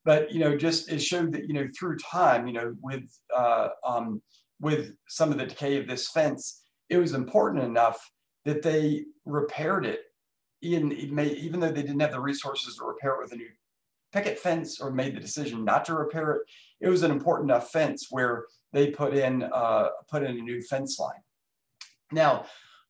But, you know, just it showed that, you know, through time, you know, with, uh, um, with some of the decay of this fence, it was important enough that they repaired it even, even though they didn't have the resources to repair it with a new picket fence or made the decision not to repair it. It was an important enough fence where they put in, uh, put in a new fence line. Now,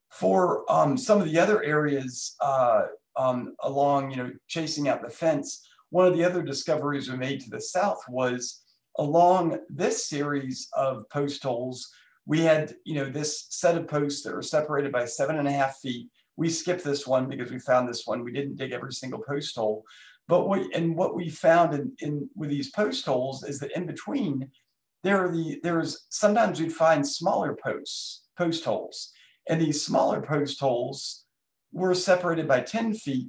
for um, some of the other areas uh, um, along, you know, chasing out the fence, one of the other discoveries we made to the south was along this series of post holes, we had, you know, this set of posts that were separated by seven and a half feet. We skipped this one because we found this one. We didn't dig every single post hole. But what, and what we found in, in with these post holes is that in between, there are the there's sometimes we'd find smaller posts, post holes. And these smaller post holes were separated by 10 feet.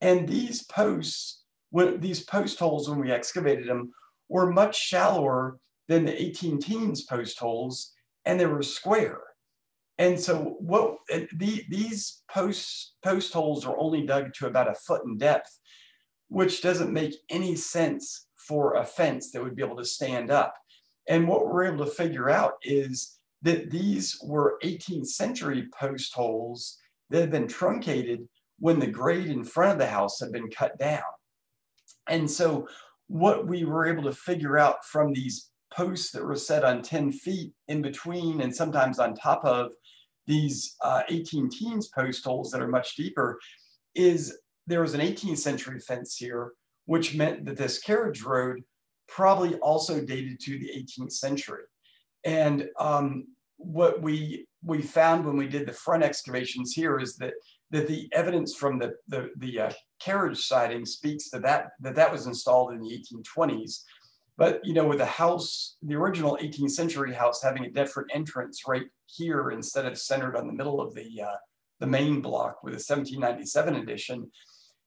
And these posts, when these post holes, when we excavated them, were much shallower than the 18 teens post holes and they were square. And so what the, these post, post holes are only dug to about a foot in depth, which doesn't make any sense for a fence that would be able to stand up. And what we're able to figure out is that these were 18th century post holes that had been truncated when the grade in front of the house had been cut down. And so what we were able to figure out from these posts that were set on 10 feet in between and sometimes on top of these uh, 18 teens post holes that are much deeper is there was an 18th century fence here, which meant that this carriage road probably also dated to the 18th century. And um, what we we found when we did the front excavations here is that that the evidence from the the, the uh, carriage siding speaks to that that that was installed in the 1820s. But you know, with the house, the original 18th century house having a different entrance right here instead of centered on the middle of the uh, the main block with a 1797 edition,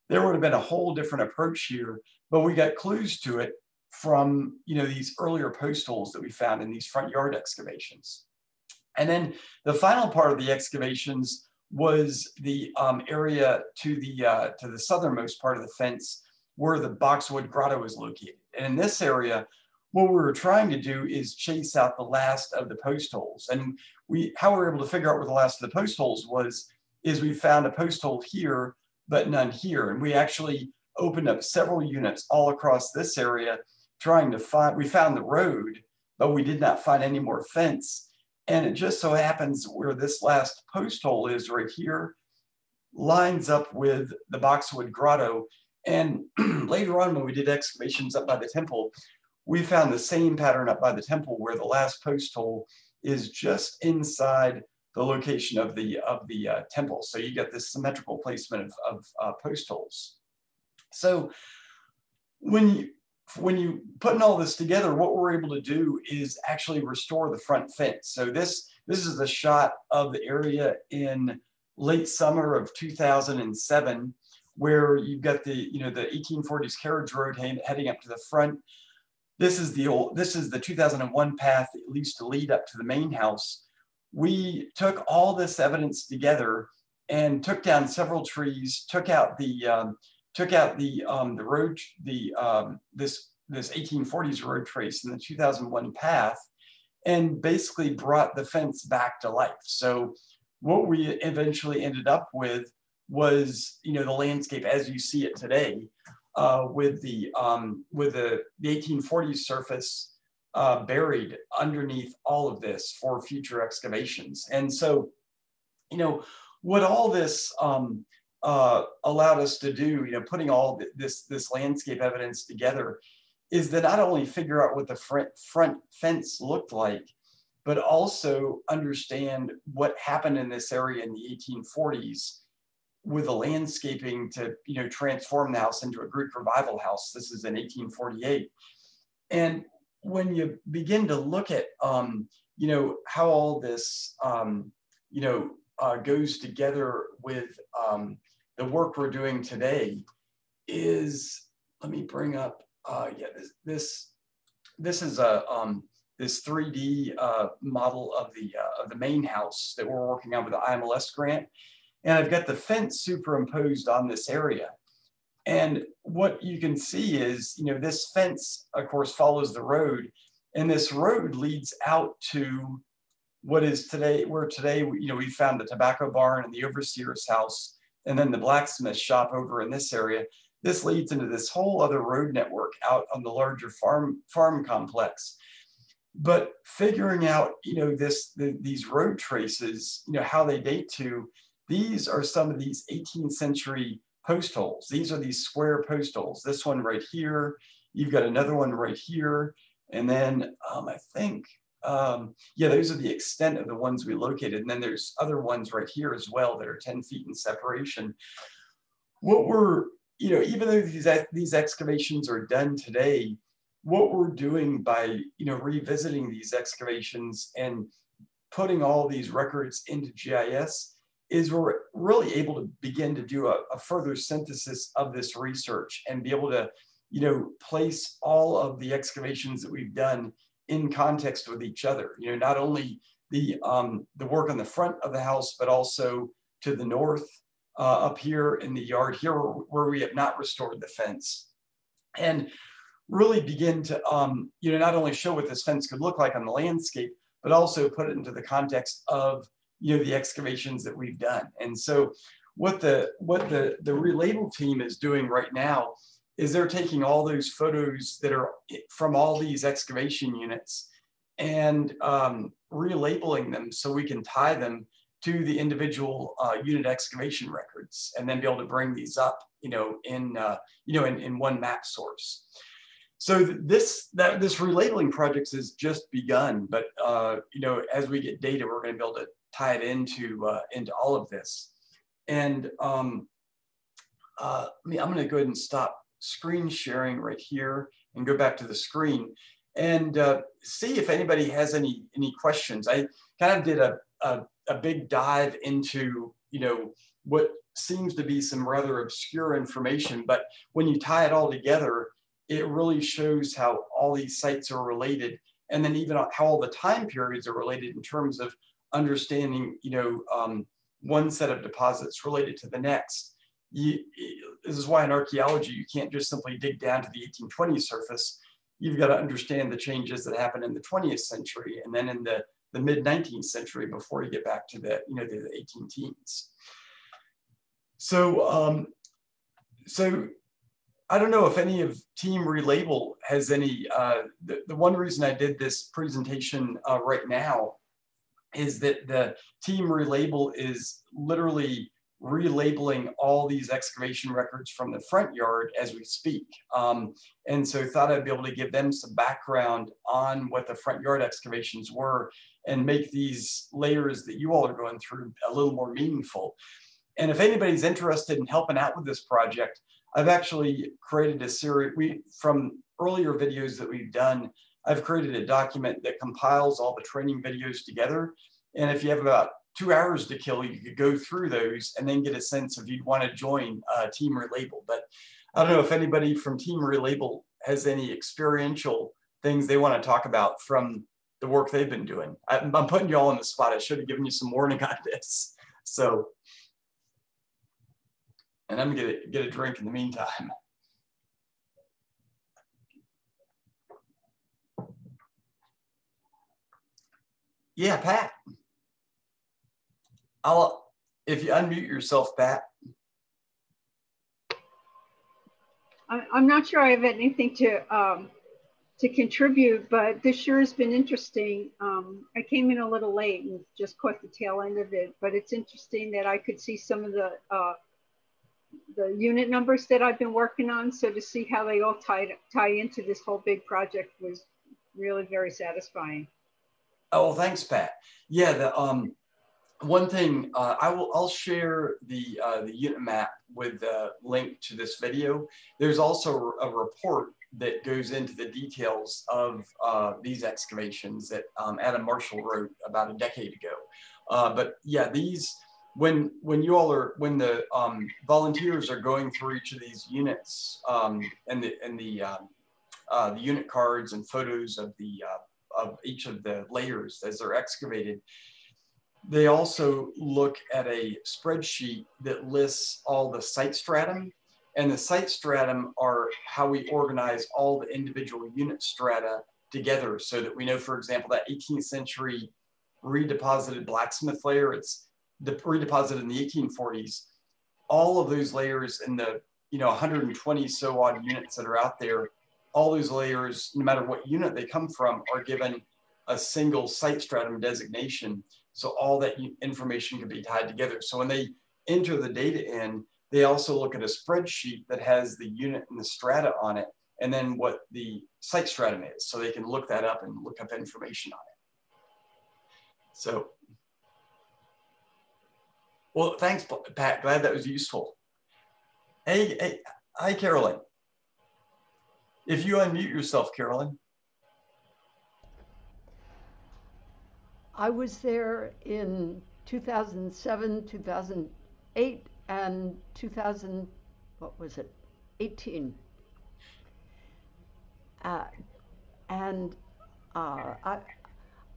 there would have been a whole different approach here. But we got clues to it from you know these earlier post holes that we found in these front yard excavations. And then the final part of the excavations was the um, area to the uh, to the southernmost part of the fence where the boxwood grotto is located. And in this area, what we were trying to do is chase out the last of the post holes. And we how we were able to figure out where the last of the post holes was is we found a post hole here, but none here. And we actually opened up several units all across this area trying to find, we found the road, but we did not find any more fence. And it just so happens where this last post hole is right here, lines up with the Boxwood Grotto. And later on, when we did excavations up by the temple, we found the same pattern up by the temple where the last post hole is just inside the location of the of the uh, temple. So you get this symmetrical placement of, of uh, post holes. So when you when you putting all this together, what we're able to do is actually restore the front fence. So this this is a shot of the area in late summer of 2007, where you've got the you know the 1840s carriage road heading up to the front. This is the old this is the 2001 path that leads to lead up to the main house. We took all this evidence together and took down several trees, took out the um, took out the um, the road the um, this this 1840s road trace in the 2001 path and basically brought the fence back to life. So what we eventually ended up with was you know the landscape as you see it today uh, with the um, with the, the 1840s surface uh, buried underneath all of this for future excavations. And so you know what all this um, uh, allowed us to do, you know, putting all this this landscape evidence together, is to not only figure out what the front front fence looked like, but also understand what happened in this area in the 1840s with the landscaping to you know transform the house into a Greek revival house. This is in 1848, and when you begin to look at um, you know how all this um, you know uh, goes together with um, the work we're doing today is, let me bring up, uh, yeah, this, this, this is a, um, this 3D uh, model of the, uh, of the main house that we're working on with the IMLS grant. And I've got the fence superimposed on this area. And what you can see is, you know, this fence, of course, follows the road. And this road leads out to what is today, where today, you know, we found the tobacco barn and the overseer's house and then the blacksmith shop over in this area. This leads into this whole other road network out on the larger farm farm complex. But figuring out, you know, this the, these road traces, you know, how they date to, these are some of these 18th century post holes. These are these square post holes. This one right here, you've got another one right here. And then um, I think um, yeah, those are the extent of the ones we located. And then there's other ones right here as well that are 10 feet in separation. What we're, you know, even though these, these excavations are done today, what we're doing by, you know, revisiting these excavations and putting all these records into GIS is we're really able to begin to do a, a further synthesis of this research and be able to, you know, place all of the excavations that we've done in context with each other. You know, not only the um, the work on the front of the house, but also to the north, uh, up here in the yard here where, we have not restored the fence, and really begin to um, you know not only show what this fence could look like on the landscape, but also put it into the context of you know the excavations that we've done. And so what the what the the relabel team is doing right now is they're taking all those photos that are from all these excavation units and um, relabeling them so we can tie them to the individual uh, unit excavation records and then be able to bring these up, you know, in, uh, you know, in, in one map source. So this that this relabeling project has just begun, but uh, you know, as we get data, we're going to be able to tie it into uh, into all of this. And um, uh, I mean, I'm going to go ahead and stop screen sharing right here and go back to the screen and uh, see if anybody has any any questions. I kind of did a, a, a big dive into you know what seems to be some rather obscure information, but when you tie it all together, it really shows how all these sites are related, and then even how all the time periods are related in terms of understanding you know um, one set of deposits related to the next you, this is why in archaeology, you can't just simply dig down to the 1820 surface. You've got to understand the changes that happened in the 20th century and then in the, the mid 19th century before you get back to the, you know, the, the 18 teens. So, um, so I don't know if any of Team Relabel has any, uh, the, the one reason I did this presentation uh, right now is that the Team Relabel is literally relabeling all these excavation records from the front yard as we speak. Um, and so thought I'd be able to give them some background on what the front yard excavations were and make these layers that you all are going through a little more meaningful. And if anybody's interested in helping out with this project, I've actually created a series we from earlier videos that we've done. I've created a document that compiles all the training videos together. And if you have about two hours to kill, you could go through those and then get a sense if you'd want to join uh, Team Relabel. But I don't know if anybody from Team Relabel has any experiential things they want to talk about from the work they've been doing. I'm, I'm putting you all on the spot. I should have given you some warning on this. So, and I'm gonna get a drink in the meantime. Yeah, Pat. I'll, if you unmute yourself, Pat. I'm not sure I have anything to um, to contribute, but this sure has been interesting. Um, I came in a little late and just caught the tail end of it, but it's interesting that I could see some of the uh, the unit numbers that I've been working on. So to see how they all tie tie into this whole big project was really very satisfying. Oh, thanks, Pat. Yeah, the um, one thing uh, I will I'll share the uh, the unit map with the link to this video. There's also a report that goes into the details of uh, these excavations that um, Adam Marshall wrote about a decade ago. Uh, but yeah, these when when you all are when the um, volunteers are going through each of these units um, and the and the um, uh, the unit cards and photos of the uh, of each of the layers as they're excavated they also look at a spreadsheet that lists all the site stratum and the site stratum are how we organize all the individual unit strata together so that we know, for example, that 18th century redeposited blacksmith layer, it's redeposited in the 1840s. All of those layers in the you know 120 so odd units that are out there, all those layers, no matter what unit they come from, are given a single site stratum designation. So all that information can be tied together. So when they enter the data in, they also look at a spreadsheet that has the unit and the strata on it, and then what the site stratum is. So they can look that up and look up information on it. So, well, thanks, Pat. Glad that was useful. Hey, hey hi, Carolyn. If you unmute yourself, Carolyn. I was there in 2007, 2008, and 2000, what was it, 18. Uh, and uh, I,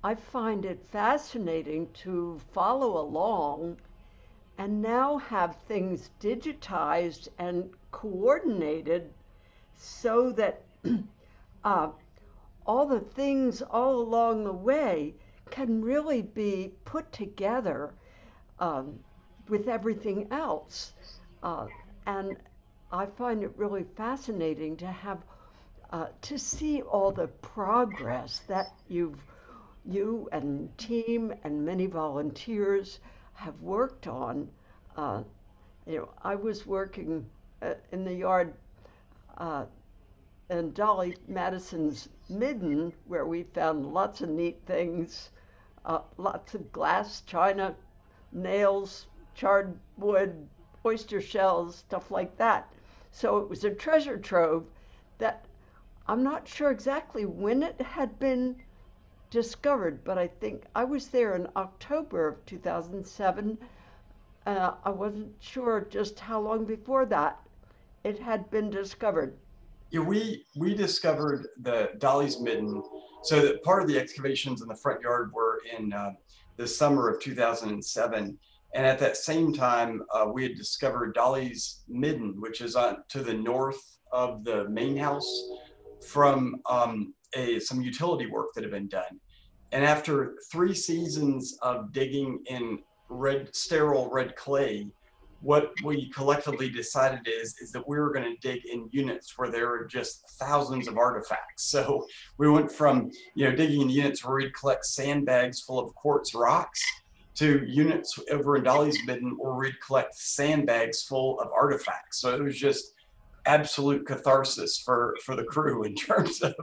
I find it fascinating to follow along and now have things digitized and coordinated so that uh, all the things all along the way can really be put together um, with everything else. Uh, and I find it really fascinating to have uh, to see all the progress that you've you and team and many volunteers have worked on. Uh, you know, I was working uh, in the yard uh, in Dolley Madison's midden, where we found lots of neat things, uh, lots of glass, china, nails, charred wood, oyster shells, stuff like that. So it was a treasure trove that I'm not sure exactly when it had been discovered, but I think I was there in October of 2007. Uh, I wasn't sure just how long before that it had been discovered. Yeah, we we discovered the Dolley's Midden. So that part of the excavations in the front yard were in uh, the summer of 2007, and at that same time uh, we had discovered Dolley's Midden, which is on to the north of the main house from um, a, some utility work that had been done. And after three seasons of digging in red, sterile red clay, what we collectively decided is, is that we were going to dig in units where there were just thousands of artifacts. So we went from, you know, digging in units where we'd collect sandbags full of quartz rocks to units over in Dolley's Midden where we'd collect sandbags full of artifacts. So it was just absolute catharsis for for the crew in terms of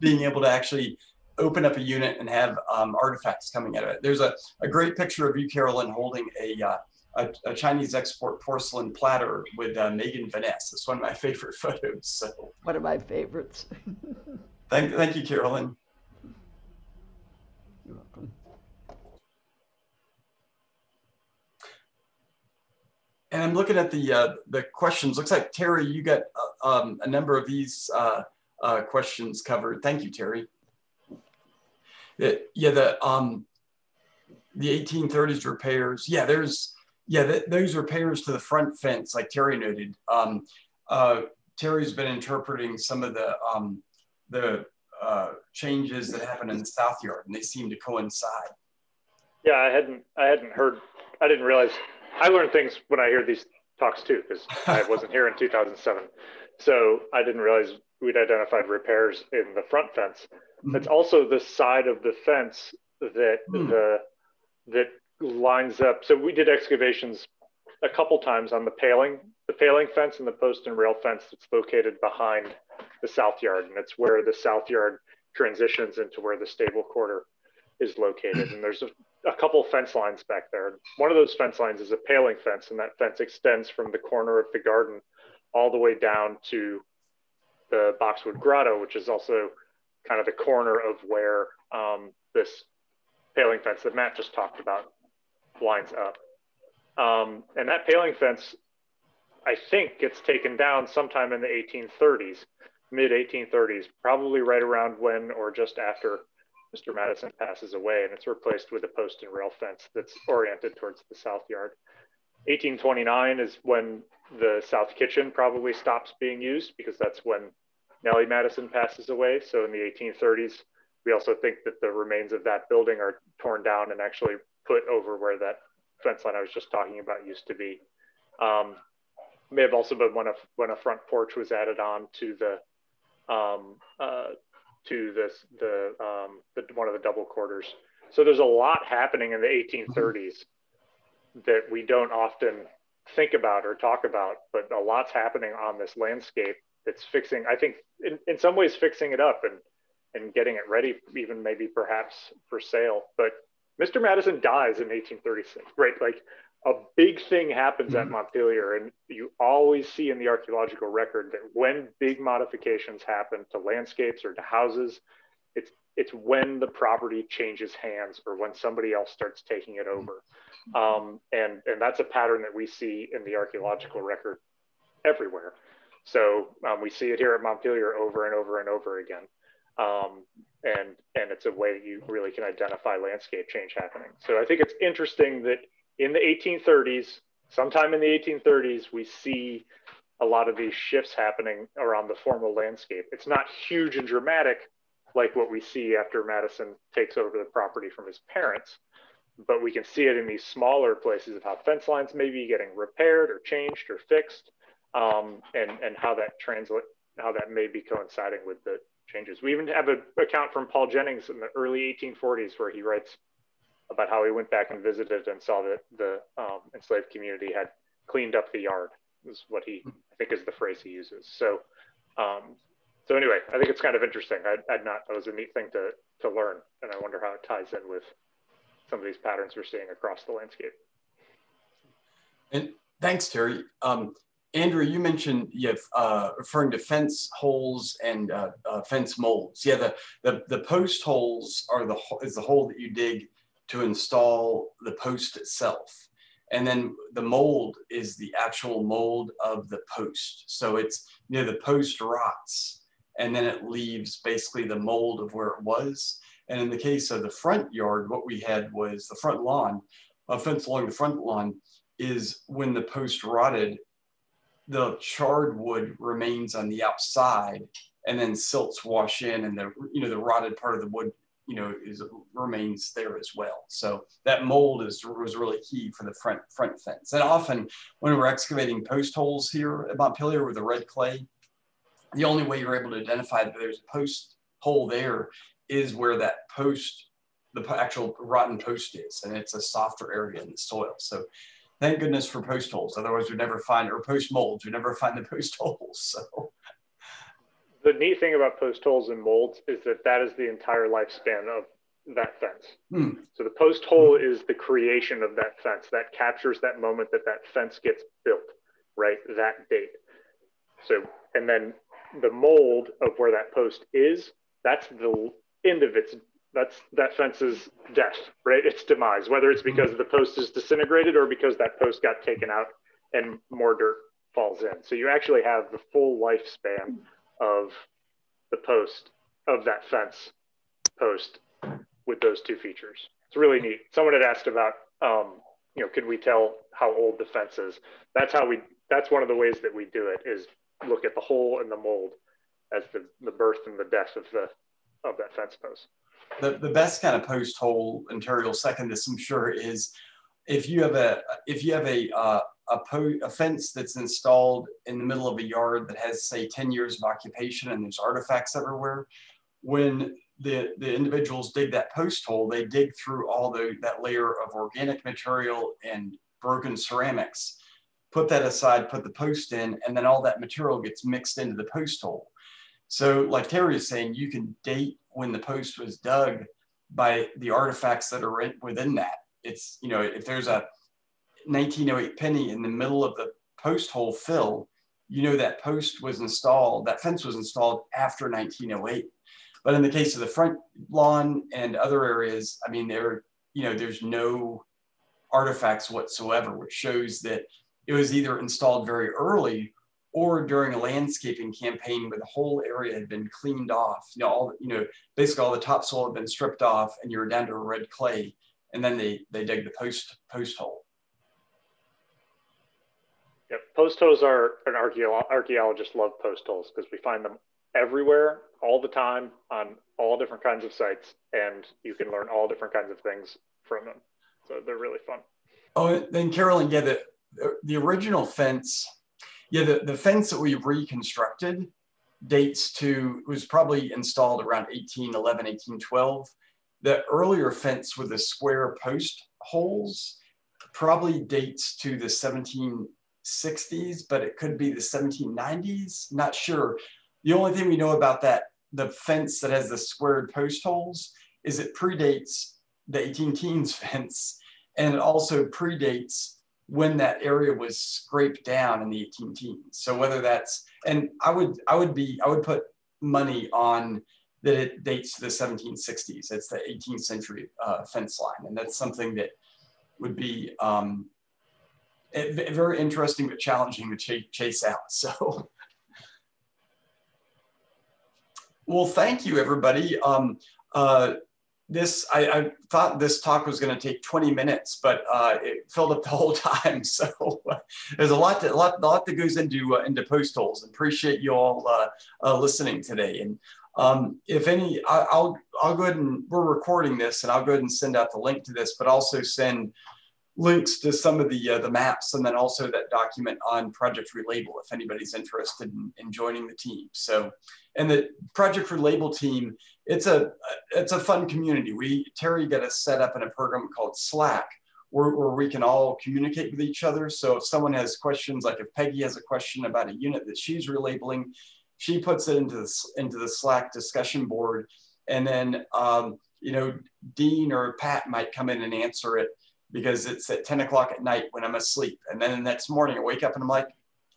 being able to actually open up a unit and have um, artifacts coming out of it. There's a, a great picture of you, Carolyn, holding a, uh, a, a, Chinese export porcelain platter with uh, Megan Vaness. It's one of my favorite photos. So one of my favorites. thank, thank you, Carolyn. You're welcome. And I'm looking at the uh, the questions. Looks like Terry, you got uh, um, a number of these uh, uh, questions covered. Thank you, Terry. Yeah, yeah the um, the 1830s repairs. Yeah, there's yeah th those repairs to the front fence, like Terry noted. Um, uh, Terry's been interpreting some of the um, the uh, changes that happened in the south yard, and they seem to coincide. Yeah, I hadn't I hadn't heard. I didn't realize I learn things when I hear these talks too, because I wasn't here in 2007. So I didn't realize we'd identified repairs in the front fence. Mm-hmm. It's also the side of the fence that mm. the that lines up. So we did excavations a couple times on the paling, the paling fence and the post and rail fence that's located behind the south yard, and it's where the south yard transitions into where the stable quarter is located. And there's a a couple fence lines back there. One of those fence lines is a paling fence, and that fence extends from the corner of the garden all the way down to the Boxwood Grotto, which is also kind of the corner of where um, this paling fence that Matt just talked about lines up. Um, and that paling fence, I think, gets taken down sometime in the 1830s, mid 1830s, probably right around when or just after Mr. Madison passes away and it's replaced with a post and rail fence that's oriented towards the south yard. 1829 is when the south kitchen probably stops being used because that's when Nellie Madison passes away. So in the 1830s, we also think that the remains of that building are torn down and actually put over where that fence line I was just talking about used to be. Um, may have also been when a when a front porch was added on to the um, uh, to this the, um, the one of the double quarters. So there's a lot happening in the 1830s that we don't often think about or talk about, but a lot's happening on this landscape that's fixing, I think in, in some ways fixing it up and, and getting it ready, even maybe perhaps for sale. But Mr. Madison dies in 1836, right? Like a big thing happens at mm-hmm. Montpelier, and you always see in the archaeological record that when big modifications happen to landscapes or to houses, it's it's when the property changes hands or when somebody else starts taking it over, um, and and that's a pattern that we see in the archaeological record everywhere. So um, we see it here at Montpelier over and over and over again, um, and and it's a way that you really can identify landscape change happening. So I think it's interesting that in the 1830s, sometime in the 1830s, we see a lot of these shifts happening around the formal landscape. It's not huge and dramatic like what we see after Madison takes over the property from his parents, but we can see it in these smaller places of how fence lines may be getting repaired or changed or fixed, um, and and how that translate how that may be coinciding with the changes. We even have an account from Paul Jennings in the early 1840s where he writes about how he went back and visited and saw that the um, enslaved community had cleaned up the yard is what he I think is the phrase he uses. So um, so anyway, I think it's kind of interesting. I'd, I'd not that was a neat thing to to learn, and I wonder how it ties in with some of these patterns we're seeing across the landscape. And thanks, Terry. Um, Andrew, you mentioned have uh, referring to fence holes and uh, uh, fence molds. Yeah, the, the the post holes are the is the hole that you dig to install the post itself, and then the mold is the actual mold of the post. So it's you know the post rots, and then it leaves basically the mold of where it was. And in the case of the front yard, what we had was the front lawn, a fence along the front lawn is when the post rotted, the charred wood remains on the outside and then silts wash in and the, you know, the rotted part of the wood, you know, is remains there as well. So that mold is was really key for the front front fence. And often when we're excavating post holes here at Montpelier with the red clay, the only way you're able to identify that there's a post hole there is where that post, the actual rotten post is, and it's a softer area in the soil. So thank goodness for post holes. Otherwise, we'd never find, or post molds, we'd never find the post holes. So the neat thing about post holes and molds is that that is the entire lifespan of that fence. Hmm. So the post hole is the creation of that fence that captures that moment that that fence gets built, right? That date. So, and then the mold of where that post is, that's the end of its that's that fence's death, right? Its demise, whether it's because the post is disintegrated or because that post got taken out and more dirt falls in. So you actually have the full lifespan of the post of that fence post with those two features. It's really neat. Someone had asked about, um, you know, could we tell how old the fence is? That's how we. That's one of the ways that we do it is look at the hole and the mold as the, the birth and the death of the of that fence post. The, the best kind of post hole, second this, I'm sure, is if you have a if you have a uh, a, po- a fence that's installed in the middle of a yard that has say 10 years of occupation and there's artifacts everywhere, when the, the individuals dig that post hole, they dig through all the, that layer of organic material and broken ceramics put that aside, put the post in, and then all that material gets mixed into the post hole. So, like Terry is saying, you can date when the post was dug by the artifacts that are in, within that. It's, you know, if there's a 1908 penny in the middle of the post hole fill, you know that post was installed, that fence was installed after 1908. But in the case of the front lawn and other areas, I mean, there, you know, there's no artifacts whatsoever, which shows that it was either installed very early or during a landscaping campaign where the whole area had been cleaned off. You know, all you know, basically all the topsoil had been stripped off, and you were down to a red clay, and then they they dig the post post hole. Yep, post holes are an archaeo- archaeologists love post holes because we find them everywhere, all the time, on all different kinds of sites, and you can learn all different kinds of things from them. So they're really fun. Oh, then Carolyn, yeah, the the original fence, yeah, the, the fence that we reconstructed dates to, was probably installed around 1811, 1812. The earlier fence with the square post holes probably dates to the 1760s, but it could be the 1790s, not sure. The only thing we know about that, the fence that has the squared post holes, is it predates the 18 teens fence and it also predates when that area was scraped down in the 18 teens. So whether that's and I would I would be I would put money on that it dates to the 1760s. It's the 18th century uh, fence line, and that's something that would be um, very interesting but challenging to ch chase out. So. Well, thank you, everybody. Um, uh, this I, I, thought this talk was going to take 20 minutes but uh, it filled up the whole time so uh, there's a lot to, a lot, a lot that goes into uh, into post holes appreciate you all uh, uh, listening today and Um, if any, I, I'll I'll go ahead and we're recording this, and I'll go ahead and send out the link to this, but also send links to some of the the maps, and then also that document on Project Relabel if anybody's interested in, in joining the team. So, and the Project Relabel team, it's a it's a fun community. We Terry got us set up in a program called Slack. Where, where we can all communicate with each other. So if someone has questions, like if Peggy has a question about a unit that she's relabeling, she puts it into the, into the Slack discussion board. And then, um, you know, Dean or Pat might come in and answer it because it's at 10 o'clock at night when I'm asleep. And then the next morning I wake up and I'm like,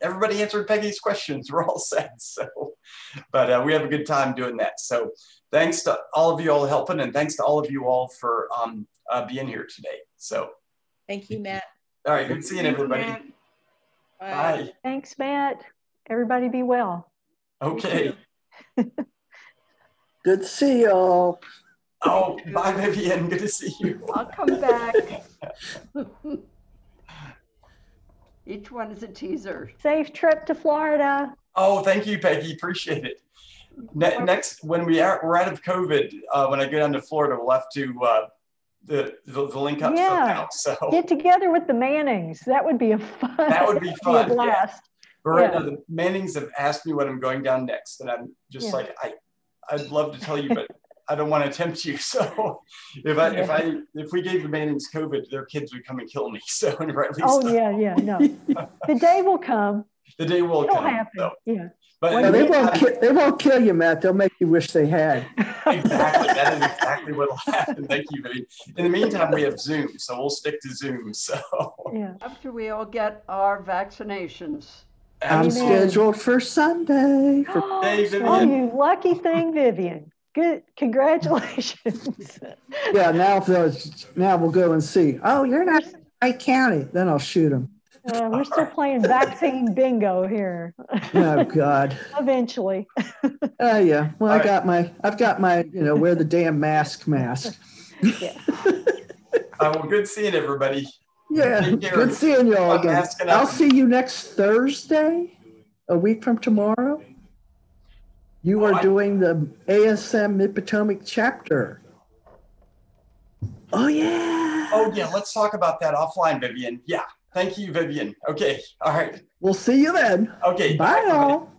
everybody answered Peggy's questions. We're all set. So, but uh, we have a good time doing that. So thanks to all of you all helping and thanks to all of you all for um, uh, being here today. So Thank you, Matt. all right, good seeing everybody. Matt. Bye. Thanks, Matt. Everybody be well. Okay. Good to see y'all. Oh, bye, Vivian. Good to see you. I'll come back. Each one is a teaser. Safe trip to Florida. Oh, thank you, Peggy. Appreciate it. Ne- next, when we are we're out of COVID, uh, when I go down to Florida, we'll have to uh, the, the the link up Yeah. somehow. So Get together with the Mannings. That would be a fun. That would be a fun, yeah. blast. but right yeah. now, the Mannings have asked me when I'm going down next, and I'm just Yeah. like I I'd love to tell you, but I don't want to tempt you. So if I if I if we gave the Mannings COVID, their kids would come and kill me. So and rightly Oh, so. yeah, yeah, no. The day will come. The day will It'll come. happen. so. Yeah. But No, they won't. meantime- Ki- they won't kill you, Matt. They'll make you wish they had. exactly. That is exactly what will happen. Thank you, Vivian. In the meantime, we have Zoom, so we'll stick to Zoom. So Yeah. After we all get our vaccinations. I'm Amen. scheduled for Sunday. For, Hey, Oh, you lucky thing, Vivian. Good. Congratulations. yeah, now those, now we'll go and see. Oh, you're not in Wright County. Then I'll shoot them. Uh, we're still playing vaccine bingo here. Oh God. Eventually. Oh yeah. Well, All I right. got my. I've got my. You know, wear the damn mask mask. Yeah. uh, well, good seeing everybody. Yeah. Good seeing you all again. I'll see you next Thursday, a week from tomorrow. You Oh, are doing the ASM Mid Potomac chapter. Oh yeah. Oh yeah, let's talk about that offline, Vivian. Yeah. Thank you, Vivian. Okay. All right. We'll see you then. Okay. Bye everybody. all.